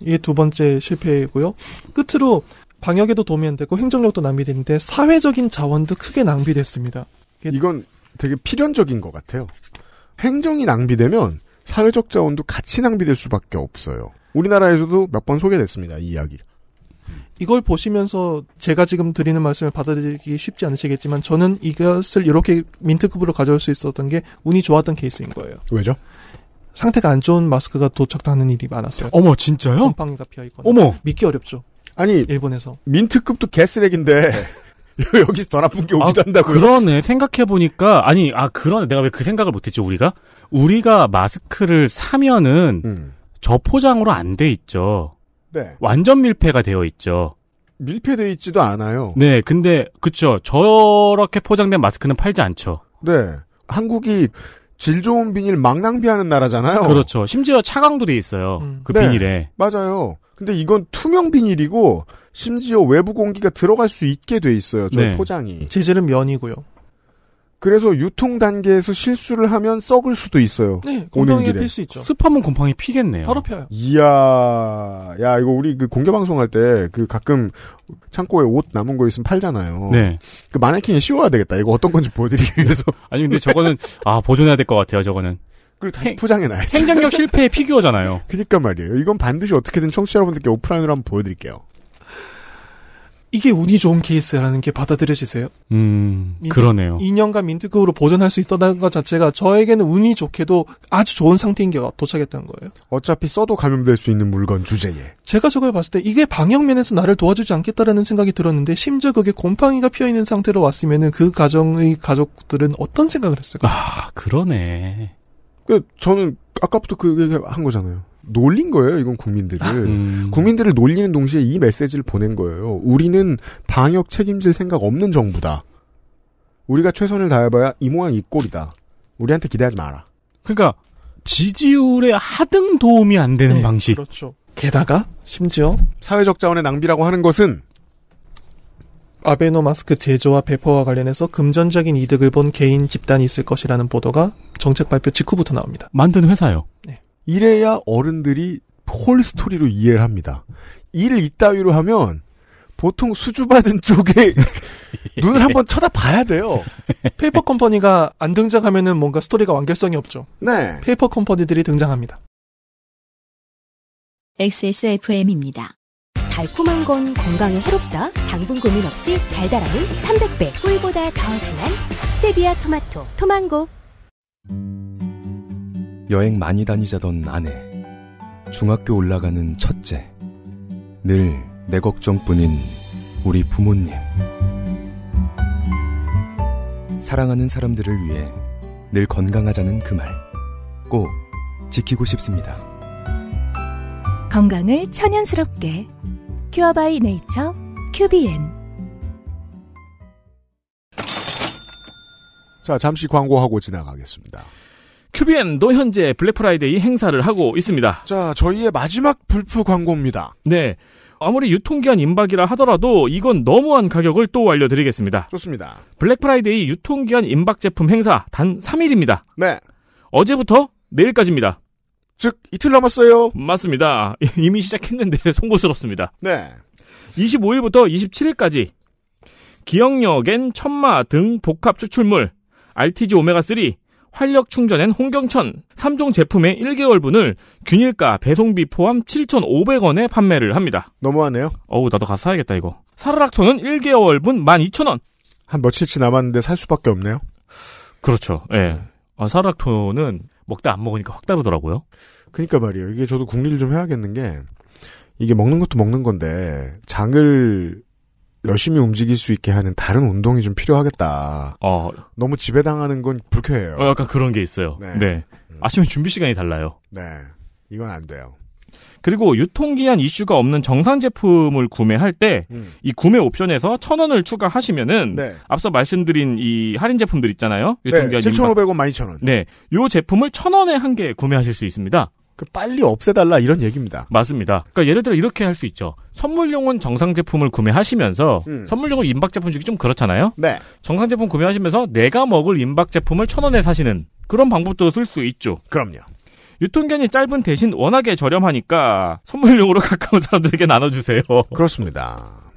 이게 두 번째 실패이고요. 끝으로 방역에도 도움이 안 되고 행정력도 낭비되는데 사회적인 자원도 크게 낭비됐습니다. 이건 되게 필연적인 것 같아요. 행정이 낭비되면 사회적 자원도 같이 낭비될 수밖에 없어요. 우리나라에서도 몇 번 소개됐습니다. 이 이야기. 이걸 보시면서 제가 지금 드리는 말씀을 받아들이기 쉽지 않으시겠지만 저는 이것을 이렇게 민트급으로 가져올 수 있었던 게 운이 좋았던 케이스인 거예요. 왜죠? 상태가 안 좋은 마스크가 도착하는 일이 많았어요. 어머, 진짜요? 곰팡이가 피어 있거나. 어머. 믿기 어렵죠. 아니 일본에서. 민트급도 개쓰레기인데 여기서 더 나쁜 게 오기도 아, 한다고요. 그러네. 생각해 보니까, 아니, 아, 그러네. 내가 왜 그 생각을 못했죠, 우리가? 우리가 마스크를 사면은, 음. 저포장으로 안 돼 있죠. 네. 완전 밀폐가 되어 있죠. 밀폐되어 있지도 않아요. 네, 근데, 그쵸. 저렇게 포장된 마스크는 팔지 않죠. 네. 한국이 질 좋은 비닐 막 낭비하는 나라잖아요. 그렇죠. 심지어 차광도 돼 있어요. 그 네. 비닐에. 맞아요. 근데 이건 투명 비닐이고 심지어 외부 공기가 들어갈 수 있게 돼 있어요. 저 네. 포장이. 재질은 면이고요. 그래서 유통 단계에서 실수를 하면 썩을 수도 있어요. 네, 오는 곰팡이가 길에. 필수 있죠. 습하면 곰팡이 피겠네요. 바로 펴요. 이야, 야 이거 우리 그 공개 방송할 때 그 가끔 창고에 옷 남은 거 있으면 팔잖아요. 네. 그 마네킹에 씌워야 되겠다. 이거 어떤 건지 보여드리기 위해서. 아니, 근데 저거는, 아, 보존해야 될 것 같아요, 저거는. 그리고 다시 포장해 놔야지. 행정력 실패의 피규어잖아요. 그니까 말이에요. 이건 반드시 어떻게든 청취자 여러분들께 오프라인으로 한번 보여드릴게요. 이게 운이 좋은 케이스라는 게 받아들여지세요? 음, 민트- 그러네요. 2년간 민트급으로 보존할 수 있었다는 것 자체가 저에게는 운이 좋게도 아주 좋은 상태인 게 도착했다는 거예요. 어차피 써도 감염될 수 있는 물건 주제에. 제가 저걸 봤을 때 이게 방역 면에서 나를 도와주지 않겠다라는 생각이 들었는데 심지어 그게 곰팡이가 피어 있는 상태로 왔으면은 그 가정의 가족들은 어떤 생각을 했을까? 아, 그러네. 그 저는 아까부터 그 얘기 한 거잖아요. 놀린 거예요, 이건 국민들을. 음. 국민들을 놀리는 동시에 이 메시지를 보낸 거예요. 우리는 방역 책임질 생각 없는 정부다. 우리가 최선을 다해봐야 이 모양 이 꼴이다. 우리한테 기대하지 마라. 그러니까 지지율에 하등 도움이 안 되는 네, 방식. 그렇죠. 게다가 심지어 사회적 자원의 낭비라고 하는 것은 아베노 마스크 제조와 배포와 관련해서 금전적인 이득을 본 개인 집단이 있을 것이라는 보도가 정책 발표 직후부터 나옵니다. 만든 회사요. 이래야 어른들이 홀 스토리로 이해를 합니다. 일을 이따위로 하면 보통 수주받은 쪽에 눈을 한번 쳐다봐야 돼요. 페이퍼 컴퍼니가 안 등장하면은 뭔가 스토리가 완결성이 없죠. 네. 페이퍼 컴퍼니들이 등장합니다. XSFM입니다. 달콤한 건 건강에 해롭다. 당분 고민 없이 달달함은 300배. 꿀보다 더 진한 스테비아 토마토 토망고. 여행 많이 다니자던 아내, 중학교 올라가는 첫째, 늘 내 걱정뿐인 우리 부모님. 사랑하는 사람들을 위해 늘 건강하자는 그 말, 꼭 지키고 싶습니다. 건강을 천연스럽게 Cure by Nature 큐비엔 자, 잠시 광고하고 지나가겠습니다. 큐비엔도 현재 블랙프라이데이 행사를 하고 있습니다. 자, 저희의 마지막 블프 광고입니다. 네. 아무리 유통기한 임박이라 하더라도 이건 너무한 가격을 또 알려드리겠습니다. 좋습니다. 블랙프라이데이 유통기한 임박 제품 행사 단 3일입니다. 네. 어제부터 내일까지입니다. 즉, 이틀 남았어요. 맞습니다. 이미 시작했는데 송구스럽습니다. 네. 25일부터 27일까지 기억력엔 천마 등 복합 추출물, RTG 오메가3, 활력 충전엔 홍경천 3종 제품의 1개월분을 균일가 배송비 포함 7,500원에 판매를 합니다. 너무하네요. 어우 나도 가서 사야겠다 이거. 사르락토는 1개월분 12,000원. 한 며칠치 남았는데 살 수밖에 없네요. 그렇죠. 예. 네. 아, 사르락토는 먹다 안 먹으니까 확 다르더라고요. 그니까 말이에요. 이게 저도 궁리를 좀 해야겠는 게 이게 먹는 것도 먹는 건데 장을 열심히 움직일 수 있게 하는 다른 운동이 좀 필요하겠다. 어. 너무 지배당하는 건 불쾌해요. 어, 약간 그런 게 있어요. 네. 네. 음. 아침에 준비 시간이 달라요. 네. 이건 안 돼요. 그리고 유통기한 이슈가 없는 정상 제품을 구매할 때, 음. 이 구매 옵션에서 천 원을 추가하시면은, 네. 앞서 말씀드린 이 할인 제품들 있잖아요. 네, 유통기한 7,500원, 12,000원. 네. 요 제품을 천 원에 한 개 구매하실 수 있습니다. 그 빨리 없애달라 이런 얘기입니다. 맞습니다. 그러니까 예를 들어 이렇게 할 수 있죠. 선물용은 정상 제품을 구매하시면서 음. 선물용은 임박 제품 주기 좀 그렇잖아요. 네. 정상 제품 구매하시면서 내가 먹을 임박 제품을 천 원에 사시는 그런 방법도 쓸 수 있죠. 그럼요. 유통기한이 짧은 대신 워낙에 저렴하니까 선물용으로 가까운 사람들에게 나눠주세요. 그렇습니다.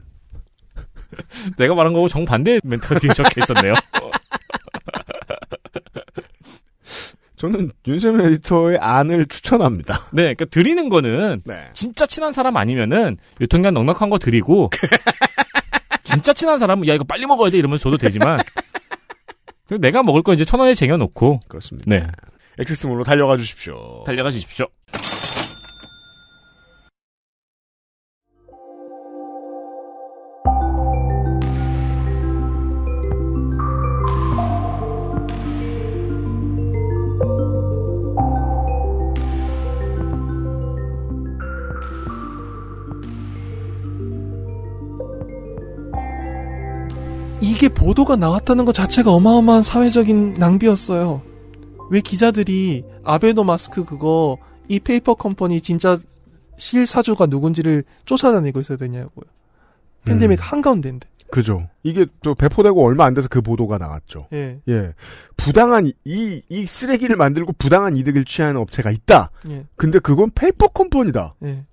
내가 말한 거고 정반대 멘트가 뒤에 적혀 있었네요. 저는 윤세민 에디터의 안을 추천합니다. 네, 그러니까 드리는 거는 네. 진짜 친한 사람 아니면은 유통기한 넉넉한 거 드리고 진짜 친한 사람은 야 이거 빨리 먹어야 돼 이러면 줘도 되지만 내가 먹을 거 이제 천 원에 쟁여놓고 그렇습니다. 네, 엑세스몰로 달려가 주십시오. 달려가 주십시오. 이게 보도가 나왔다는 것 자체가 어마어마한 사회적인 낭비였어요. 왜 기자들이 아베노 마스크 그거 이 페이퍼 컴퍼니 진짜 실사주가 누군지를 쫓아다니고 있어야 되냐고요. 팬데믹 음. 한가운데인데. 그죠. 이게 또 배포되고 얼마 안 돼서 그 보도가 나왔죠. 예. 예. 부당한, 이, 이 쓰레기를 만들고 부당한 이득을 취하는 업체가 있다. 예. 근데 그건 페이퍼 컴퍼니다. 예.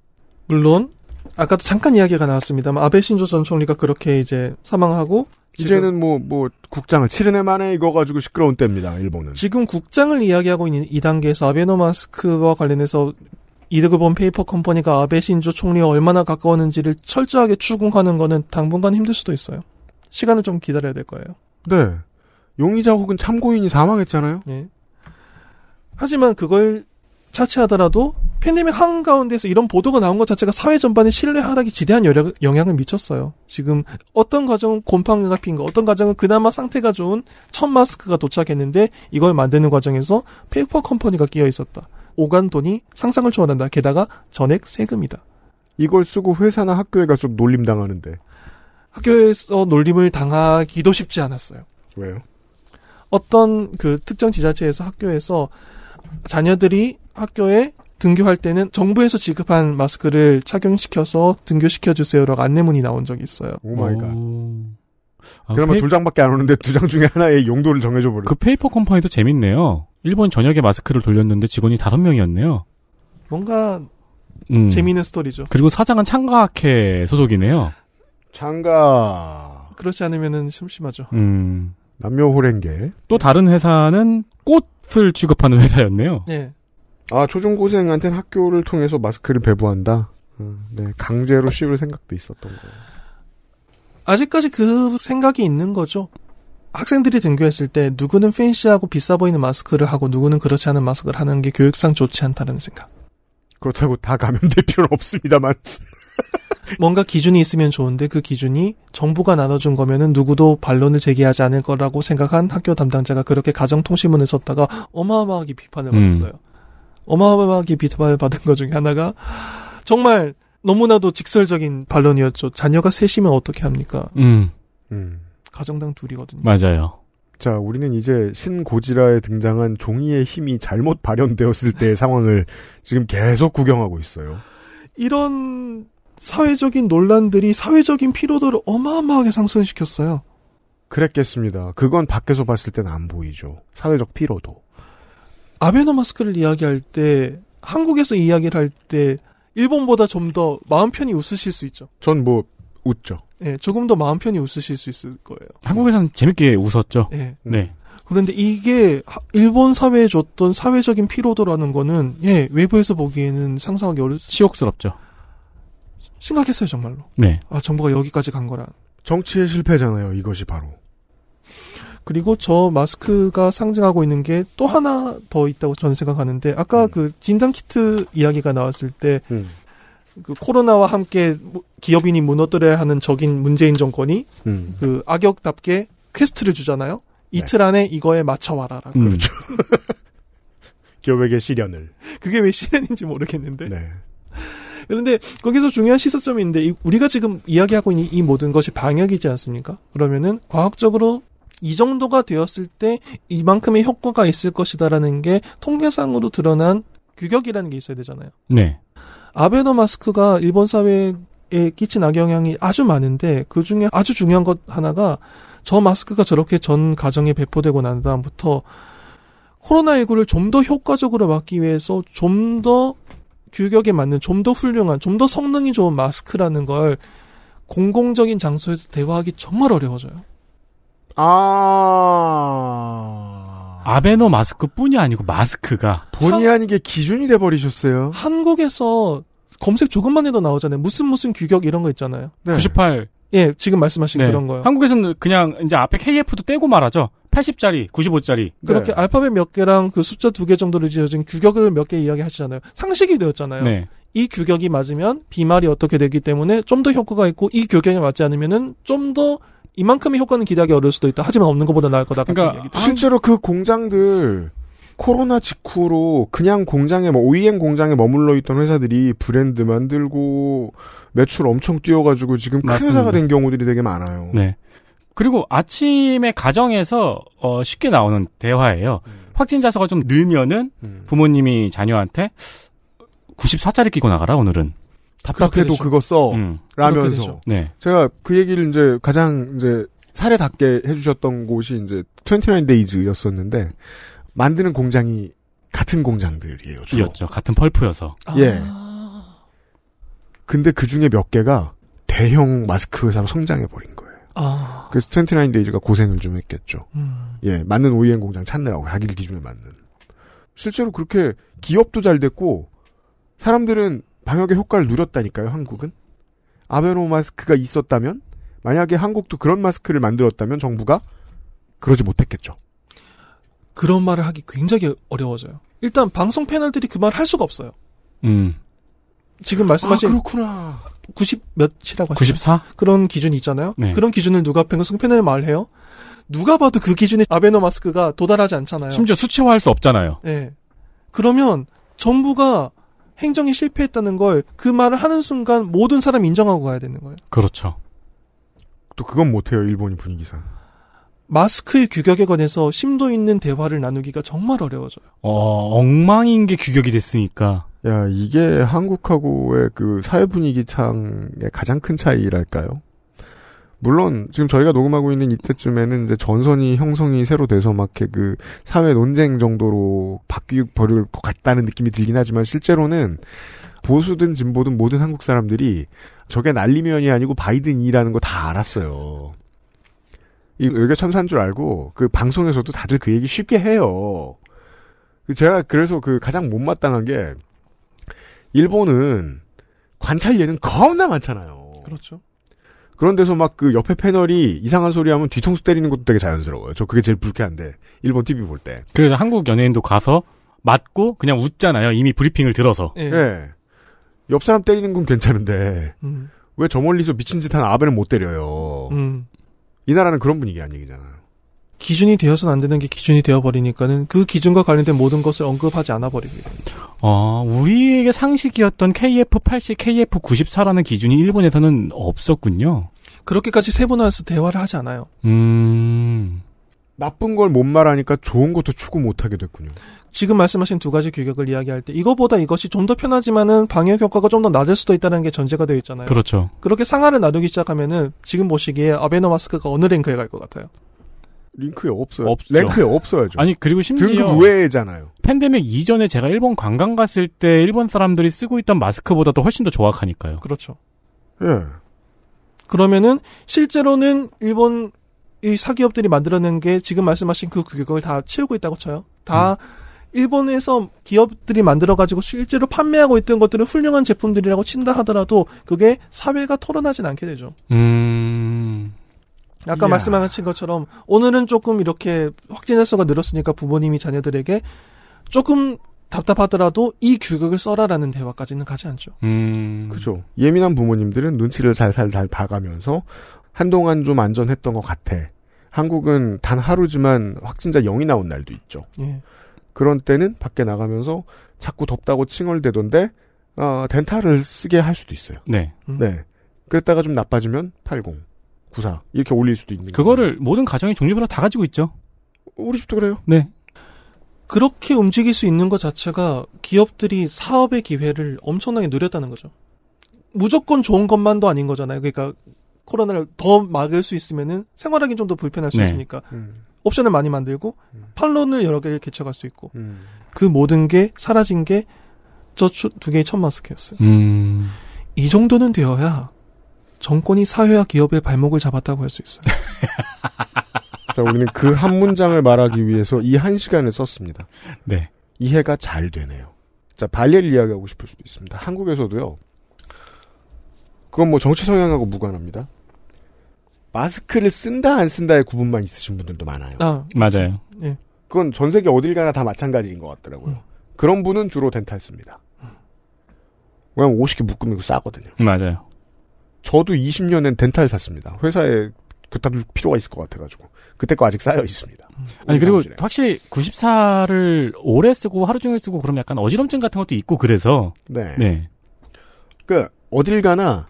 물론 아까도 잠깐 이야기가 나왔습니다만 아베 신조 전 총리가 그렇게 이제 사망하고 이제는 뭐, 뭐, 국장을 치르네 마네 이거 가지고 시끄러운 때입니다, 일본은. 지금 국장을 이야기하고 있는 이 단계에서 아베노 마스크와 관련해서 이득을 본 페이퍼 컴퍼니가 아베 신조 총리와 얼마나 가까웠는지를 철저하게 추궁하는 거는 당분간 힘들 수도 있어요. 시간을 좀 기다려야 될 거예요. 네. 용의자 혹은 참고인이 사망했잖아요? 예. 하지만 그걸 차치하더라도 팬데믹 한가운데서 이런 보도가 나온 것 자체가 사회 전반에 신뢰 하락이 지대한 영향을 미쳤어요. 지금 어떤 가정은 곰팡이가 핀 거, 어떤 가정은 그나마 상태가 좋은 천 마스크가 도착했는데 이걸 만드는 과정에서 페이퍼 컴퍼니가 끼어 있었다. 오간 돈이 상상을 초월한다. 게다가 전액 세금이다. 이걸 쓰고 회사나 학교에 가서 놀림 당하는데. 학교에서 놀림을 당하기도 쉽지 않았어요. 왜요? 어떤 그 특정 지자체에서 학교에서 자녀들이 학교에 등교할 때는 정부에서 지급한 마스크를 착용시켜서 등교시켜 주세요라고 안내문이 나온 적이 있어요. Oh my god. 아, 그러면 페이- 두 장밖에 안 오는데 두 장 중에 하나의 용도를 정해줘 버려. 그 페이퍼 컴퍼니도 재밌네요. 일본 전역에 마스크를 돌렸는데 직원이 다섯 명이었네요. 뭔가 음. 재미있는 스토리죠. 그리고 사장은 창가학회 소속이네요. 장가. 그렇지 않으면은 심심하죠. 음. 남녀 호랭계. 또 다른 회사는 꽃을 취급하는 회사였네요. 예. 아, 초중고생한테는 학교를 통해서 마스크를 배부한다? 음, 네, 강제로 씌울 생각도 있었던 거예요. 아직까지 그 생각이 있는 거죠. 학생들이 등교했을 때 누구는 팬시하고 비싸 보이는 마스크를 하고 누구는 그렇지 않은 마스크를 하는 게 교육상 좋지 않다는 생각. 그렇다고 다 감염될 필요는 없습니다만. 뭔가 기준이 있으면 좋은데 그 기준이 정부가 나눠준 거면은 누구도 반론을 제기하지 않을 거라고 생각한 학교 담당자가 그렇게 가정통신문을 썼다가 어마어마하게 비판을 음. 받았어요. 어마어마하게 비판을 받은 것 중에 하나가 정말 너무나도 직설적인 반론이었죠. 자녀가 셋이면 어떻게 합니까? 음, 음. 가정당 둘이거든요. 맞아요. 자, 우리는 이제 신고지라에 등장한 종이의 힘이 잘못 발현되었을 때의 상황을 지금 계속 구경하고 있어요. 이런 사회적인 논란들이 사회적인 피로도를 어마어마하게 상승시켰어요. 그랬겠습니다. 그건 밖에서 봤을 때는 안 보이죠. 사회적 피로도. 아베노마스크를 이야기할 때 한국에서 이야기를 할 때 일본보다 좀 더 마음 편히 웃으실 수 있죠. 전 뭐 웃죠. 예, 조금 더 마음 편히 웃으실 수 있을 거예요. 한국에서는 재밌게 웃었죠. 예. 네. 그런데 이게 하- 일본 사회에 줬던 사회적인 피로도라는 거는 예, 외부에서 보기에는 상상하기 어렵 치욕스럽죠. 심각했어요, 정말로. 네. 아, 정부가 여기까지 간 거라. 정치의 실패잖아요. 이것이 바로. 그리고 저 마스크가 상징하고 있는 게 또 하나 더 있다고 저는 생각하는데 아까 그 진단 키트 이야기가 나왔을 때 음. 그 코로나와 함께 무- 기업인이 무너뜨려야 하는 적인 문재인 정권이 음. 그 악역답게 퀘스트를 주잖아요. 이틀 안에 이거에 맞춰 와라라고. 음. 그렇죠. 기업에게 시련을. 그게 왜 시련인지 모르겠는데. 네. 그런데 거기서 중요한 시사점이 있는데 이- 우리가 지금 이야기하고 있는 이 모든 것이 방역이지 않습니까? 그러면은 과학적으로 이 정도가 되었을 때 이만큼의 효과가 있을 것이다라는 게 통계상으로 드러난 규격이라는 게 있어야 되잖아요. 네. 아베노 마스크가 일본 사회에 끼친 악영향이 아주 많은데 그 중에 아주 중요한 것 하나가 저 마스크가 저렇게 전 가정에 배포되고 난 다음부터 코로나19를 좀 더 효과적으로 막기 위해서 좀 더 규격에 맞는 좀 더 훌륭한 좀 더 성능이 좋은 마스크라는 걸 공공적인 장소에서 대화하기 정말 어려워져요. 아. 아베노 마스크뿐이 아니고 마스크가 본의 아니게 기준이 돼 버리셨어요. 한국에서 검색 조금만 해도 나오잖아요. 무슨 무슨 규격 이런 거 있잖아요. 네. 98. 예, 지금 말씀하신 네. 그런 거요. 한국에서는 그냥 이제 앞에 KF도 떼고 말하죠. 80짜리, 95짜리. 그렇게 네. 알파벳 몇 개랑 그 숫자 두 개 정도로 지어진 규격을 몇 개 이야기 하시잖아요. 상식이 되었잖아요. 네. 이 규격이 맞으면 비말이 어떻게 되기 때문에 좀 더 효과가 있고 이 규격에 맞지 않으면은 좀 더 이만큼의 효과는 기대하기 어려울 수도 있다. 하지만 없는 것보다 나을 거다. 그러니까. 실제로 그 공장들 코로나 직후로 그냥 공장에 뭐 OEM 공장에 머물러 있던 회사들이 브랜드 만들고 매출 엄청 뛰어가지고 지금 큰 맞습니다. 회사가 된 경우들이 되게 많아요. 네. 그리고 아침에 가정에서 어, 쉽게 나오는 대화예요. 확진자 수가 좀 늘면은 음. 부모님이 자녀한테 94짜리 끼고 나가라 오늘은. 답답해도. 그거 써 음. 라면서. 네. 제가 그 얘기를 이제 가장 이제 사례답게 해주셨던 곳이 이제 29데이즈였었는데 만드는 공장이 같은 공장들이에요. 주로. 이었죠. 같은 펄프여서. 예. 아, 근데 그 중에 몇 개가 대형 마스크 회사로 성장해 버린 거예요. 아, 그래서 29데이즈가 고생을 좀 했겠죠. 음. 예, 맞는 OEM 공장 찾느라고 자기 기준에 맞는. 실제로 그렇게 기업도 잘 됐고 사람들은 방역의 효과를 누렸다니까요. 한국은 아베노 마스크가 있었다면 만약에 한국도 그런 마스크를 만들었다면 정부가 그러지 못했겠죠. 그런 말을 하기 굉장히 어려워져요. 일단 방송 패널들이 그 말을 할 수가 없어요. 음. 지금 아 말씀하신 그렇구나. 90 몇이라고 하시죠? 94? 그런 기준이 있잖아요. 네. 그런 기준을 누가 방송 패널 말해요? 누가 봐도 그 기준에 아베노 마스크가 도달하지 않잖아요. 심지어 수치화할 수 없잖아요. 예. 그러면 정부가 행정에 실패했다는 걸 그 말을 하는 순간 모든 사람 인정하고 가야 되는 거예요. 그렇죠. 또 그건 못해요. 일본이 분위기상. 마스크의 규격에 관해서 심도 있는 대화를 나누기가 정말 어려워져요. 어, 엉망인 게 규격이 됐으니까. 야 이게 한국하고의 그 사회 분위기상의 가장 큰 차이랄까요? 물론 지금 저희가 녹음하고 있는 이때쯤에는 이제 전선이 형성이 새로 돼서 막 그 사회 논쟁 정도로 바뀌 버릴 것 같다는 느낌이 들긴 하지만 실제로는 보수든 진보든 모든 한국 사람들이 저게 난리면이 아니고 바이든이라는 거 다 알았어요. 이 여기가 천사인 줄 알고 그 방송에서도 다들 그 얘기 쉽게 해요. 제가 그래서 그 가장 못마땅한 게 일본은 관찰 예는 겁나 많잖아요. 그렇죠. 그런 데서 막 그 옆에 패널이 이상한 소리 하면 뒤통수 때리는 것도 되게 자연스러워요. 저 그게 제일 불쾌한데 일본 TV 볼 때. 그래서 한국 연예인도 가서 맞고 그냥 웃잖아요. 이미 브리핑을 들어서. 예. 예. 옆 사람 때리는 건 괜찮은데 음. 왜저 멀리서 미친 짓 하는 아베는 못 때려요. 음. 이 나라는 그런 분위기 아닌 얘기잖아요. 기준이 되어서는 안 되는 게 기준이 되어버리니까는 그 기준과 관련된 모든 것을 언급하지 않아 버립니다. 어, 우리에게 상식이었던 KF80, KF94라는 기준이 일본에서는 없었군요. 그렇게까지 세분화해서 대화를 하지 않아요. 음. 나쁜 걸 못 말하니까 좋은 것도 추구 못 하게 됐군요. 지금 말씀하신 두 가지 규격을 이야기할 때 이거보다 이것이 좀 더 편하지만은 방역 효과가 좀 더 낮을 수도 있다는 게 전제가 되어 있잖아요. 그렇죠. 그렇게 상하를 나누기 시작하면은 지금 보시기에 아베노 마스크가 어느 랭크에 갈 것 같아요. 링크에 없어요. 없죠. 랭크에 없어야죠. 아니, 그리고 심지어. 등급 외잖아요. 팬데믹 이전에 제가 일본 관광 갔을 때 일본 사람들이 쓰고 있던 마스크보다도 훨씬 더 정확하니까요. 그렇죠. 예. 그러면은 실제로는 일본 이 사기업들이 만들어낸 게 지금 말씀하신 그 규격을 다 채우고 있다고 쳐요. 다 일본에서 기업들이 만들어가지고 실제로 판매하고 있던 것들은 훌륭한 제품들이라고 친다 하더라도 그게 사회가 토론하진 않게 되죠. 음. 아까 이야. 말씀하신 것처럼 오늘은 조금 이렇게 확진 횟수가 늘었으니까 부모님이 자녀들에게 조금 답답하더라도 이 규격을 써라라는 대화까지는 가지 않죠. 음. 그죠. 예민한 부모님들은 눈치를 살살살 봐가면서 한동안 좀 안전했던 것 같아. 한국은 단 하루지만 확진자 0이 나온 날도 있죠. 예. 그런 때는 밖에 나가면서 자꾸 덥다고 칭얼대던데 어, 덴탈을 쓰게 할 수도 있어요. 네. 음. 네. 그랬다가 좀 나빠지면 80, 94 이렇게 올릴 수도 있는 거죠. 그거를 모든 가정이 종류별로 다 가지고 있죠. 우리 집도 그래요. 네. 그렇게 움직일 수 있는 것 자체가 기업들이 사업의 기회를 엄청나게 누렸다는 거죠. 무조건 좋은 것만도 아닌 거잖아요. 그러니까 코로나를 더 막을 수 있으면은 생활하기 좀 더 불편할 수 네. 있으니까 음, 옵션을 많이 만들고 음. 판론을 여러 개를 개척할 수 있고 음. 그 모든 게 사라진 게 저 두 개의 첫 마스크였어요. 음. 이 정도는 되어야 정권이 사회와 기업의 발목을 잡았다고 할 수 있어요. 자, 우리는 그 한 문장을 말하기 위해서 이 한 시간을 썼습니다. 네. 이해가 잘 되네요. 자, 발레를 이야기하고 싶을 수도 있습니다. 한국에서도요. 그건 뭐 정치 성향하고 무관합니다. 마스크를 쓴다 안 쓴다의 구분만 있으신 분들도 많아요. 아, 맞아요. 예. 그건 전 세계 어딜 가나 다 마찬가지인 것 같더라고요. 그런 분은 주로 덴탈 씁니다. 왜냐면 50개 묶음이고 싸거든요. 맞아요. 저도 20년엔 덴탈 샀습니다. 회사에 그따 둘 필요가 있을 것 같아가지고. 그때 거 아직 쌓여 있습니다. 아니 그리고 사무실에. 확실히 94를 오래 쓰고 하루 종일 쓰고 그럼 약간 어지럼증 같은 것도 있고 그래서 네. 네. 그 어딜 가나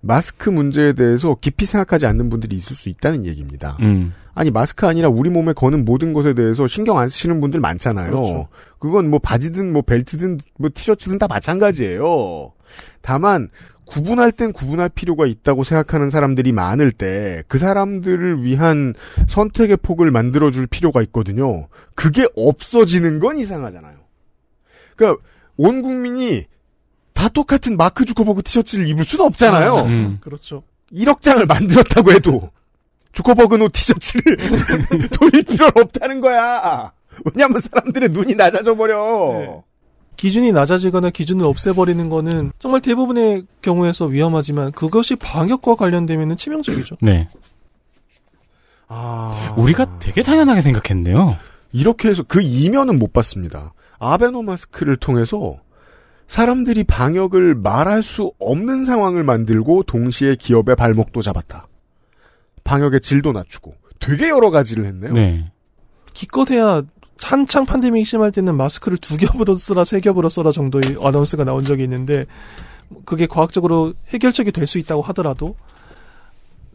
마스크 문제에 대해서 깊이 생각하지 않는 분들이 있을 수 있다는 얘기입니다. 음. 아니 마스크 아니라 우리 몸에 거는 모든 것에 대해서 신경 안 쓰시는 분들 많잖아요. 그렇죠. 그건 뭐 바지든 뭐 벨트든 뭐 티셔츠든 다 마찬가지예요. 다만 구분할 땐 구분할 필요가 있다고 생각하는 사람들이 많을 때 그 사람들을 위한 선택의 폭을 만들어 줄 필요가 있거든요. 그게 없어지는 건 이상하잖아요. 그러니까 온 국민이 다 똑같은 마크 주커버그 티셔츠를 입을 수는 없잖아요. 음. 그렇죠. 1억 장을 만들었다고 해도 주커버그 노 티셔츠를 돌릴 필요는 없다는 거야. 왜냐하면 사람들의 눈이 낮아져 버려. 네. 기준이 낮아지거나 기준을 없애버리는 거는 정말 대부분의 경우에서 위험하지만 그것이 방역과 관련되면 치명적이죠. 네. 아, 우리가 되게 당연하게 생각했네요. 이렇게 해서 그 이면은 못 봤습니다. 아베노 마스크를 통해서 사람들이 방역을 말할 수 없는 상황을 만들고 동시에 기업의 발목도 잡았다. 방역의 질도 낮추고 되게 여러 가지를 했네요. 네. 기껏해야 한창 팬데믹이 심할 때는 마스크를 두 겹으로 쓰라 세 겹으로 써라 정도의 어나운스가 나온 적이 있는데 그게 과학적으로 해결책이 될 수 있다고 하더라도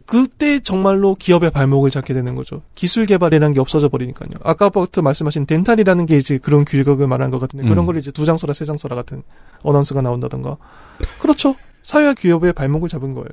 그때 정말로 기업의 발목을 잡게 되는 거죠. 기술 개발이라는 게 없어져 버리니까요. 아까부터 말씀하신 덴탈이라는 게 이제 그런 규격을 말한 것 같은데 그런 음. 걸 이제 두장 써라 세장 써라 같은 어나운스가 나온다던가 그렇죠. 사회와 기업의 발목을 잡은 거예요.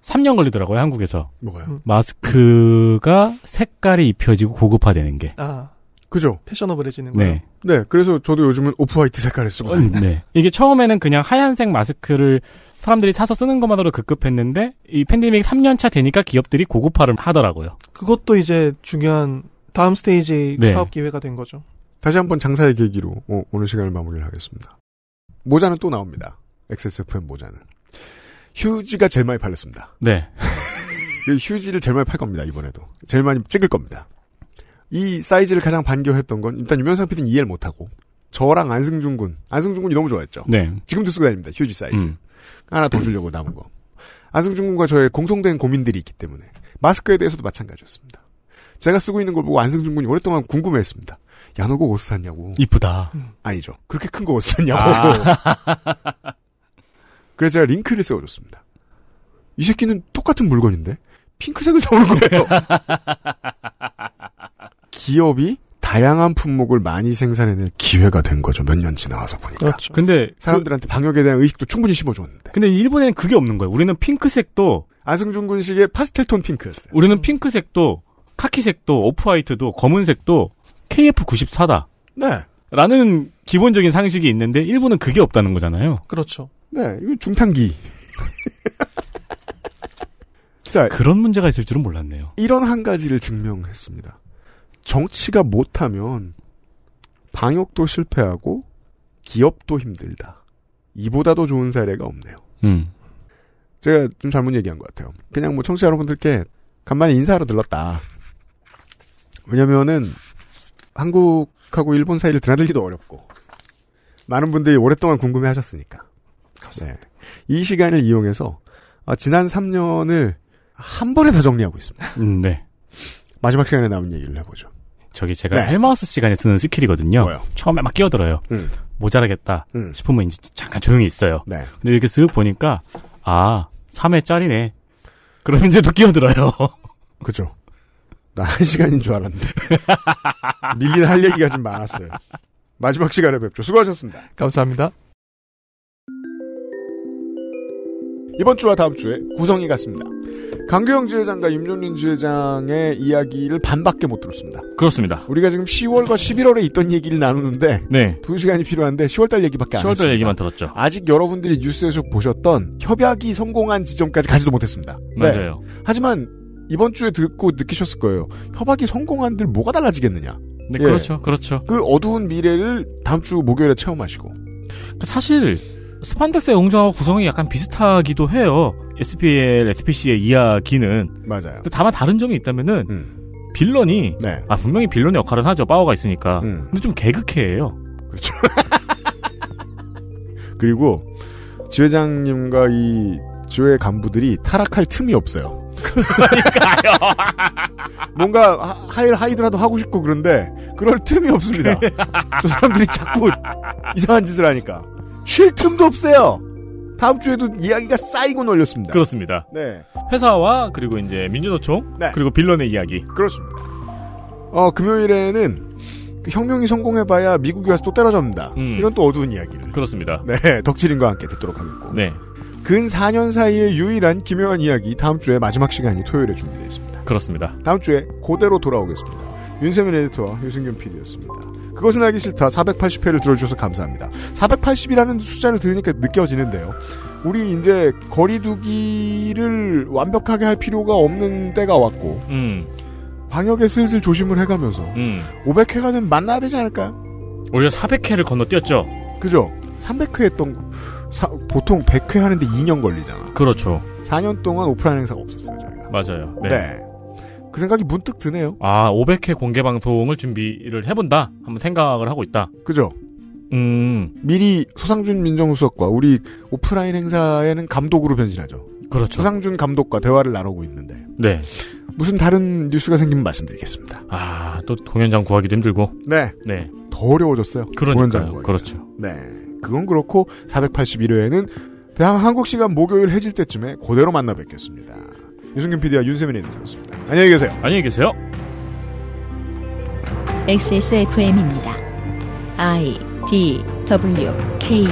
3년 걸리더라고요, 한국에서. 뭐가요? 음. 마스크가 색깔이 입혀지고 고급화되는 게. 아 그죠? 패셔너블해지는 거예요. 네. 네, 그래서 저도 요즘은 오프 화이트 색깔을 쓰고 다닙니다. 네. 이게 처음에는 그냥 하얀색 마스크를 사람들이 사서 쓰는 것만으로 급급했는데 이 팬데믹 3년차 되니까 기업들이 고급화를 하더라고요. 그것도 이제 중요한 다음 스테이지 네. 사업 기회가 된 거죠. 다시 한번 장사의 계기로 오, 오늘 시간을 마무리를 하겠습니다. 모자는 또 나옵니다. XSFM 모자는. 휴지가 제일 많이 팔렸습니다. 네. 이 휴지를 제일 많이 팔 겁니다, 이번에도. 제일 많이 찍을 겁니다. 이 사이즈를 가장 반겨했던 건 일단 유명상 PD는 이해를 못하고 저랑 안승준 군, 안승준 군이 너무 좋아했죠. 네. 지금도 쓰고 다닙니다. 휴지 사이즈. 음. 하나 더 주려고 남은 거. 안승준 군과 저의 공통된 고민들이 있기 때문에 마스크에 대해서도 마찬가지였습니다. 제가 쓰고 있는 걸 보고 안승준 군이 오랫동안 궁금해했습니다. 야, 너 그거 어디서 샀냐고. 이쁘다. 아니죠. 그렇게 큰거 어디서 샀냐고. 아. 그래서 제가 링크를 세워줬습니다. 이 새끼는 똑같은 물건인데 핑크색을 사오는 거예요. 기업이 다양한 품목을 많이 생산해낼 기회가 된 거죠. 몇 년 지나와서 보니까. 그렇죠. 근데 사람들한테 방역에 대한 의식도 충분히 심어줬는데. 근데 일본에는 그게 없는 거예요. 우리는 핑크색도 안승준 군식의 파스텔 톤 핑크였어요. 우리는 핑크색도 카키색도 오프화이트도 검은색도 KF94다. 네. 라는 기본적인 상식이 있는데 일본은 그게 없다는 거잖아요. 그렇죠. 네, 이거 중탄기. 자, 그런 문제가 있을 줄은 몰랐네요. 이런 한 가지를 증명했습니다. 정치가 못하면 방역도 실패하고 기업도 힘들다. 이보다도 좋은 사례가 없네요. 음. 제가 좀 잘못 얘기한 것 같아요. 그냥 뭐 청취자 여러분들께 간만에 인사하러 들렀다. 왜냐면은 한국하고 일본 사이를 드나들기도 어렵고 많은 분들이 오랫동안 궁금해 하셨으니까. 네. 이 시간을 이용해서 아, 지난 3년을 한 번에 다 정리하고 있습니다. 음, 네. 마지막 시간에 남은 얘기를 해보죠. 저기 제가 네. 헬마우스 시간에 쓰는 스킬이거든요. 뭐요? 처음에 막 끼어들어요. 음. 모자라겠다 음. 싶으면 이제 잠깐 조용히 있어요. 네. 근데 이렇게 쓱 보니까 아 3회 짜리네. 그럼 이제 또 끼어들어요. 그죠. 나 한 시간인 줄 알았는데. 밀린 할 얘기가 좀 많았어요. 마지막 시간에 뵙죠. 수고하셨습니다. 감사합니다. 이번 주와 다음 주에 구성이 같습니다. 강규영 지회장과 임종린 지회장의 이야기를 반밖에 못 들었습니다. 그렇습니다. 우리가 지금 10월과 11월에 있던 얘기를 나누는데 네. 두 시간이 필요한데 10월달 얘기밖에 안 10월달 했습니다. 얘기만 들었죠. 아직 여러분들이 뉴스에서 보셨던 협약이 성공한 지점까지 가지도 못했습니다. 네. 맞아요. 하지만 이번 주에 듣고 느끼셨을 거예요. 협약이 성공한들 뭐가 달라지겠느냐. 네, 예. 그렇죠. 그렇죠. 그 어두운 미래를 다음 주 목요일에 체험하시고. 사실 스판덱스의 웅장하고 구성이 약간 비슷하기도 해요. SPL, SPC의 이야기는. 맞아요. 다만 다른 점이 있다면은 음. 빌런이 네. 아 분명히 빌런의 역할은 하죠. 파워가 있으니까. 음. 근데 좀 개그해요. 그렇죠. 그리고 지회장님과 이 지회 간부들이 타락할 틈이 없어요. 뭔가 하- 하이를 하이드라도 하고 싶고 그런데 그럴 틈이 없습니다. 저 사람들이 자꾸 이상한 짓을 하니까 쉴 틈도 없어요. 다음 주에도 이야기가 쌓이고 널렸습니다. 그렇습니다. 네, 회사와 그리고 이제 민주노총 네. 그리고 빌런의 이야기. 그렇습니다. 어 금요일에는 그 혁명이 성공해봐야 미국이 와서 또 때려잡는다. 음. 이런 또 어두운 이야기를 그렇습니다. 네 덕질인과 함께 듣도록 하겠고. 네. 근 4년 사이의 유일한 기묘한 이야기 다음 주에 마지막 시간이 토요일에 준비되어 있습니다. 그렇습니다. 다음 주에 그대로 돌아오겠습니다. 윤세민 에디터와 유승균 PD였습니다. 그것은 알기 싫다 480회를 들어주셔서 감사합니다. 480이라는 숫자를 들으니까 느껴지는데요. 우리 이제 거리두기를 완벽하게 할 필요가 없는 때가 왔고 음. 방역에 슬슬 조심을 해가면서 음. 500회가 되면 만나야 되지 않을까요? 오히려 400회를 건너뛰었죠. 그죠? 300회 했던 거- 사- 보통 100회 하는데 2년 걸리잖아. 그렇죠. 4년 동안 오프라인 행사가 없었어요, 저희가. 맞아요. 네. 네. 그 생각이 문득 드네요. 아, 500회 공개 방송을 준비를 해본다. 한번 생각을 하고 있다. 그죠? 음, 미리 소상준 민정수석과 우리 오프라인 행사에는 감독으로 변신하죠. 그렇죠. 소상준 감독과 대화를 나누고 있는데 네. 무슨 다른 뉴스가 생기면 말씀드리겠습니다. 아, 또 공연장 구하기도 힘들고. 네, 네. 더 어려워졌어요. 공연장 그러니까요. 그렇죠. 네, 그건 그렇고 481회에는 대한 한국 시간 목요일 해질 때쯤에 그대로 만나 뵙겠습니다. 유승균 PD와 윤세민 에디터였습니다. 안녕히 계세요. 안녕히 계세요. XSFM입니다. I D W K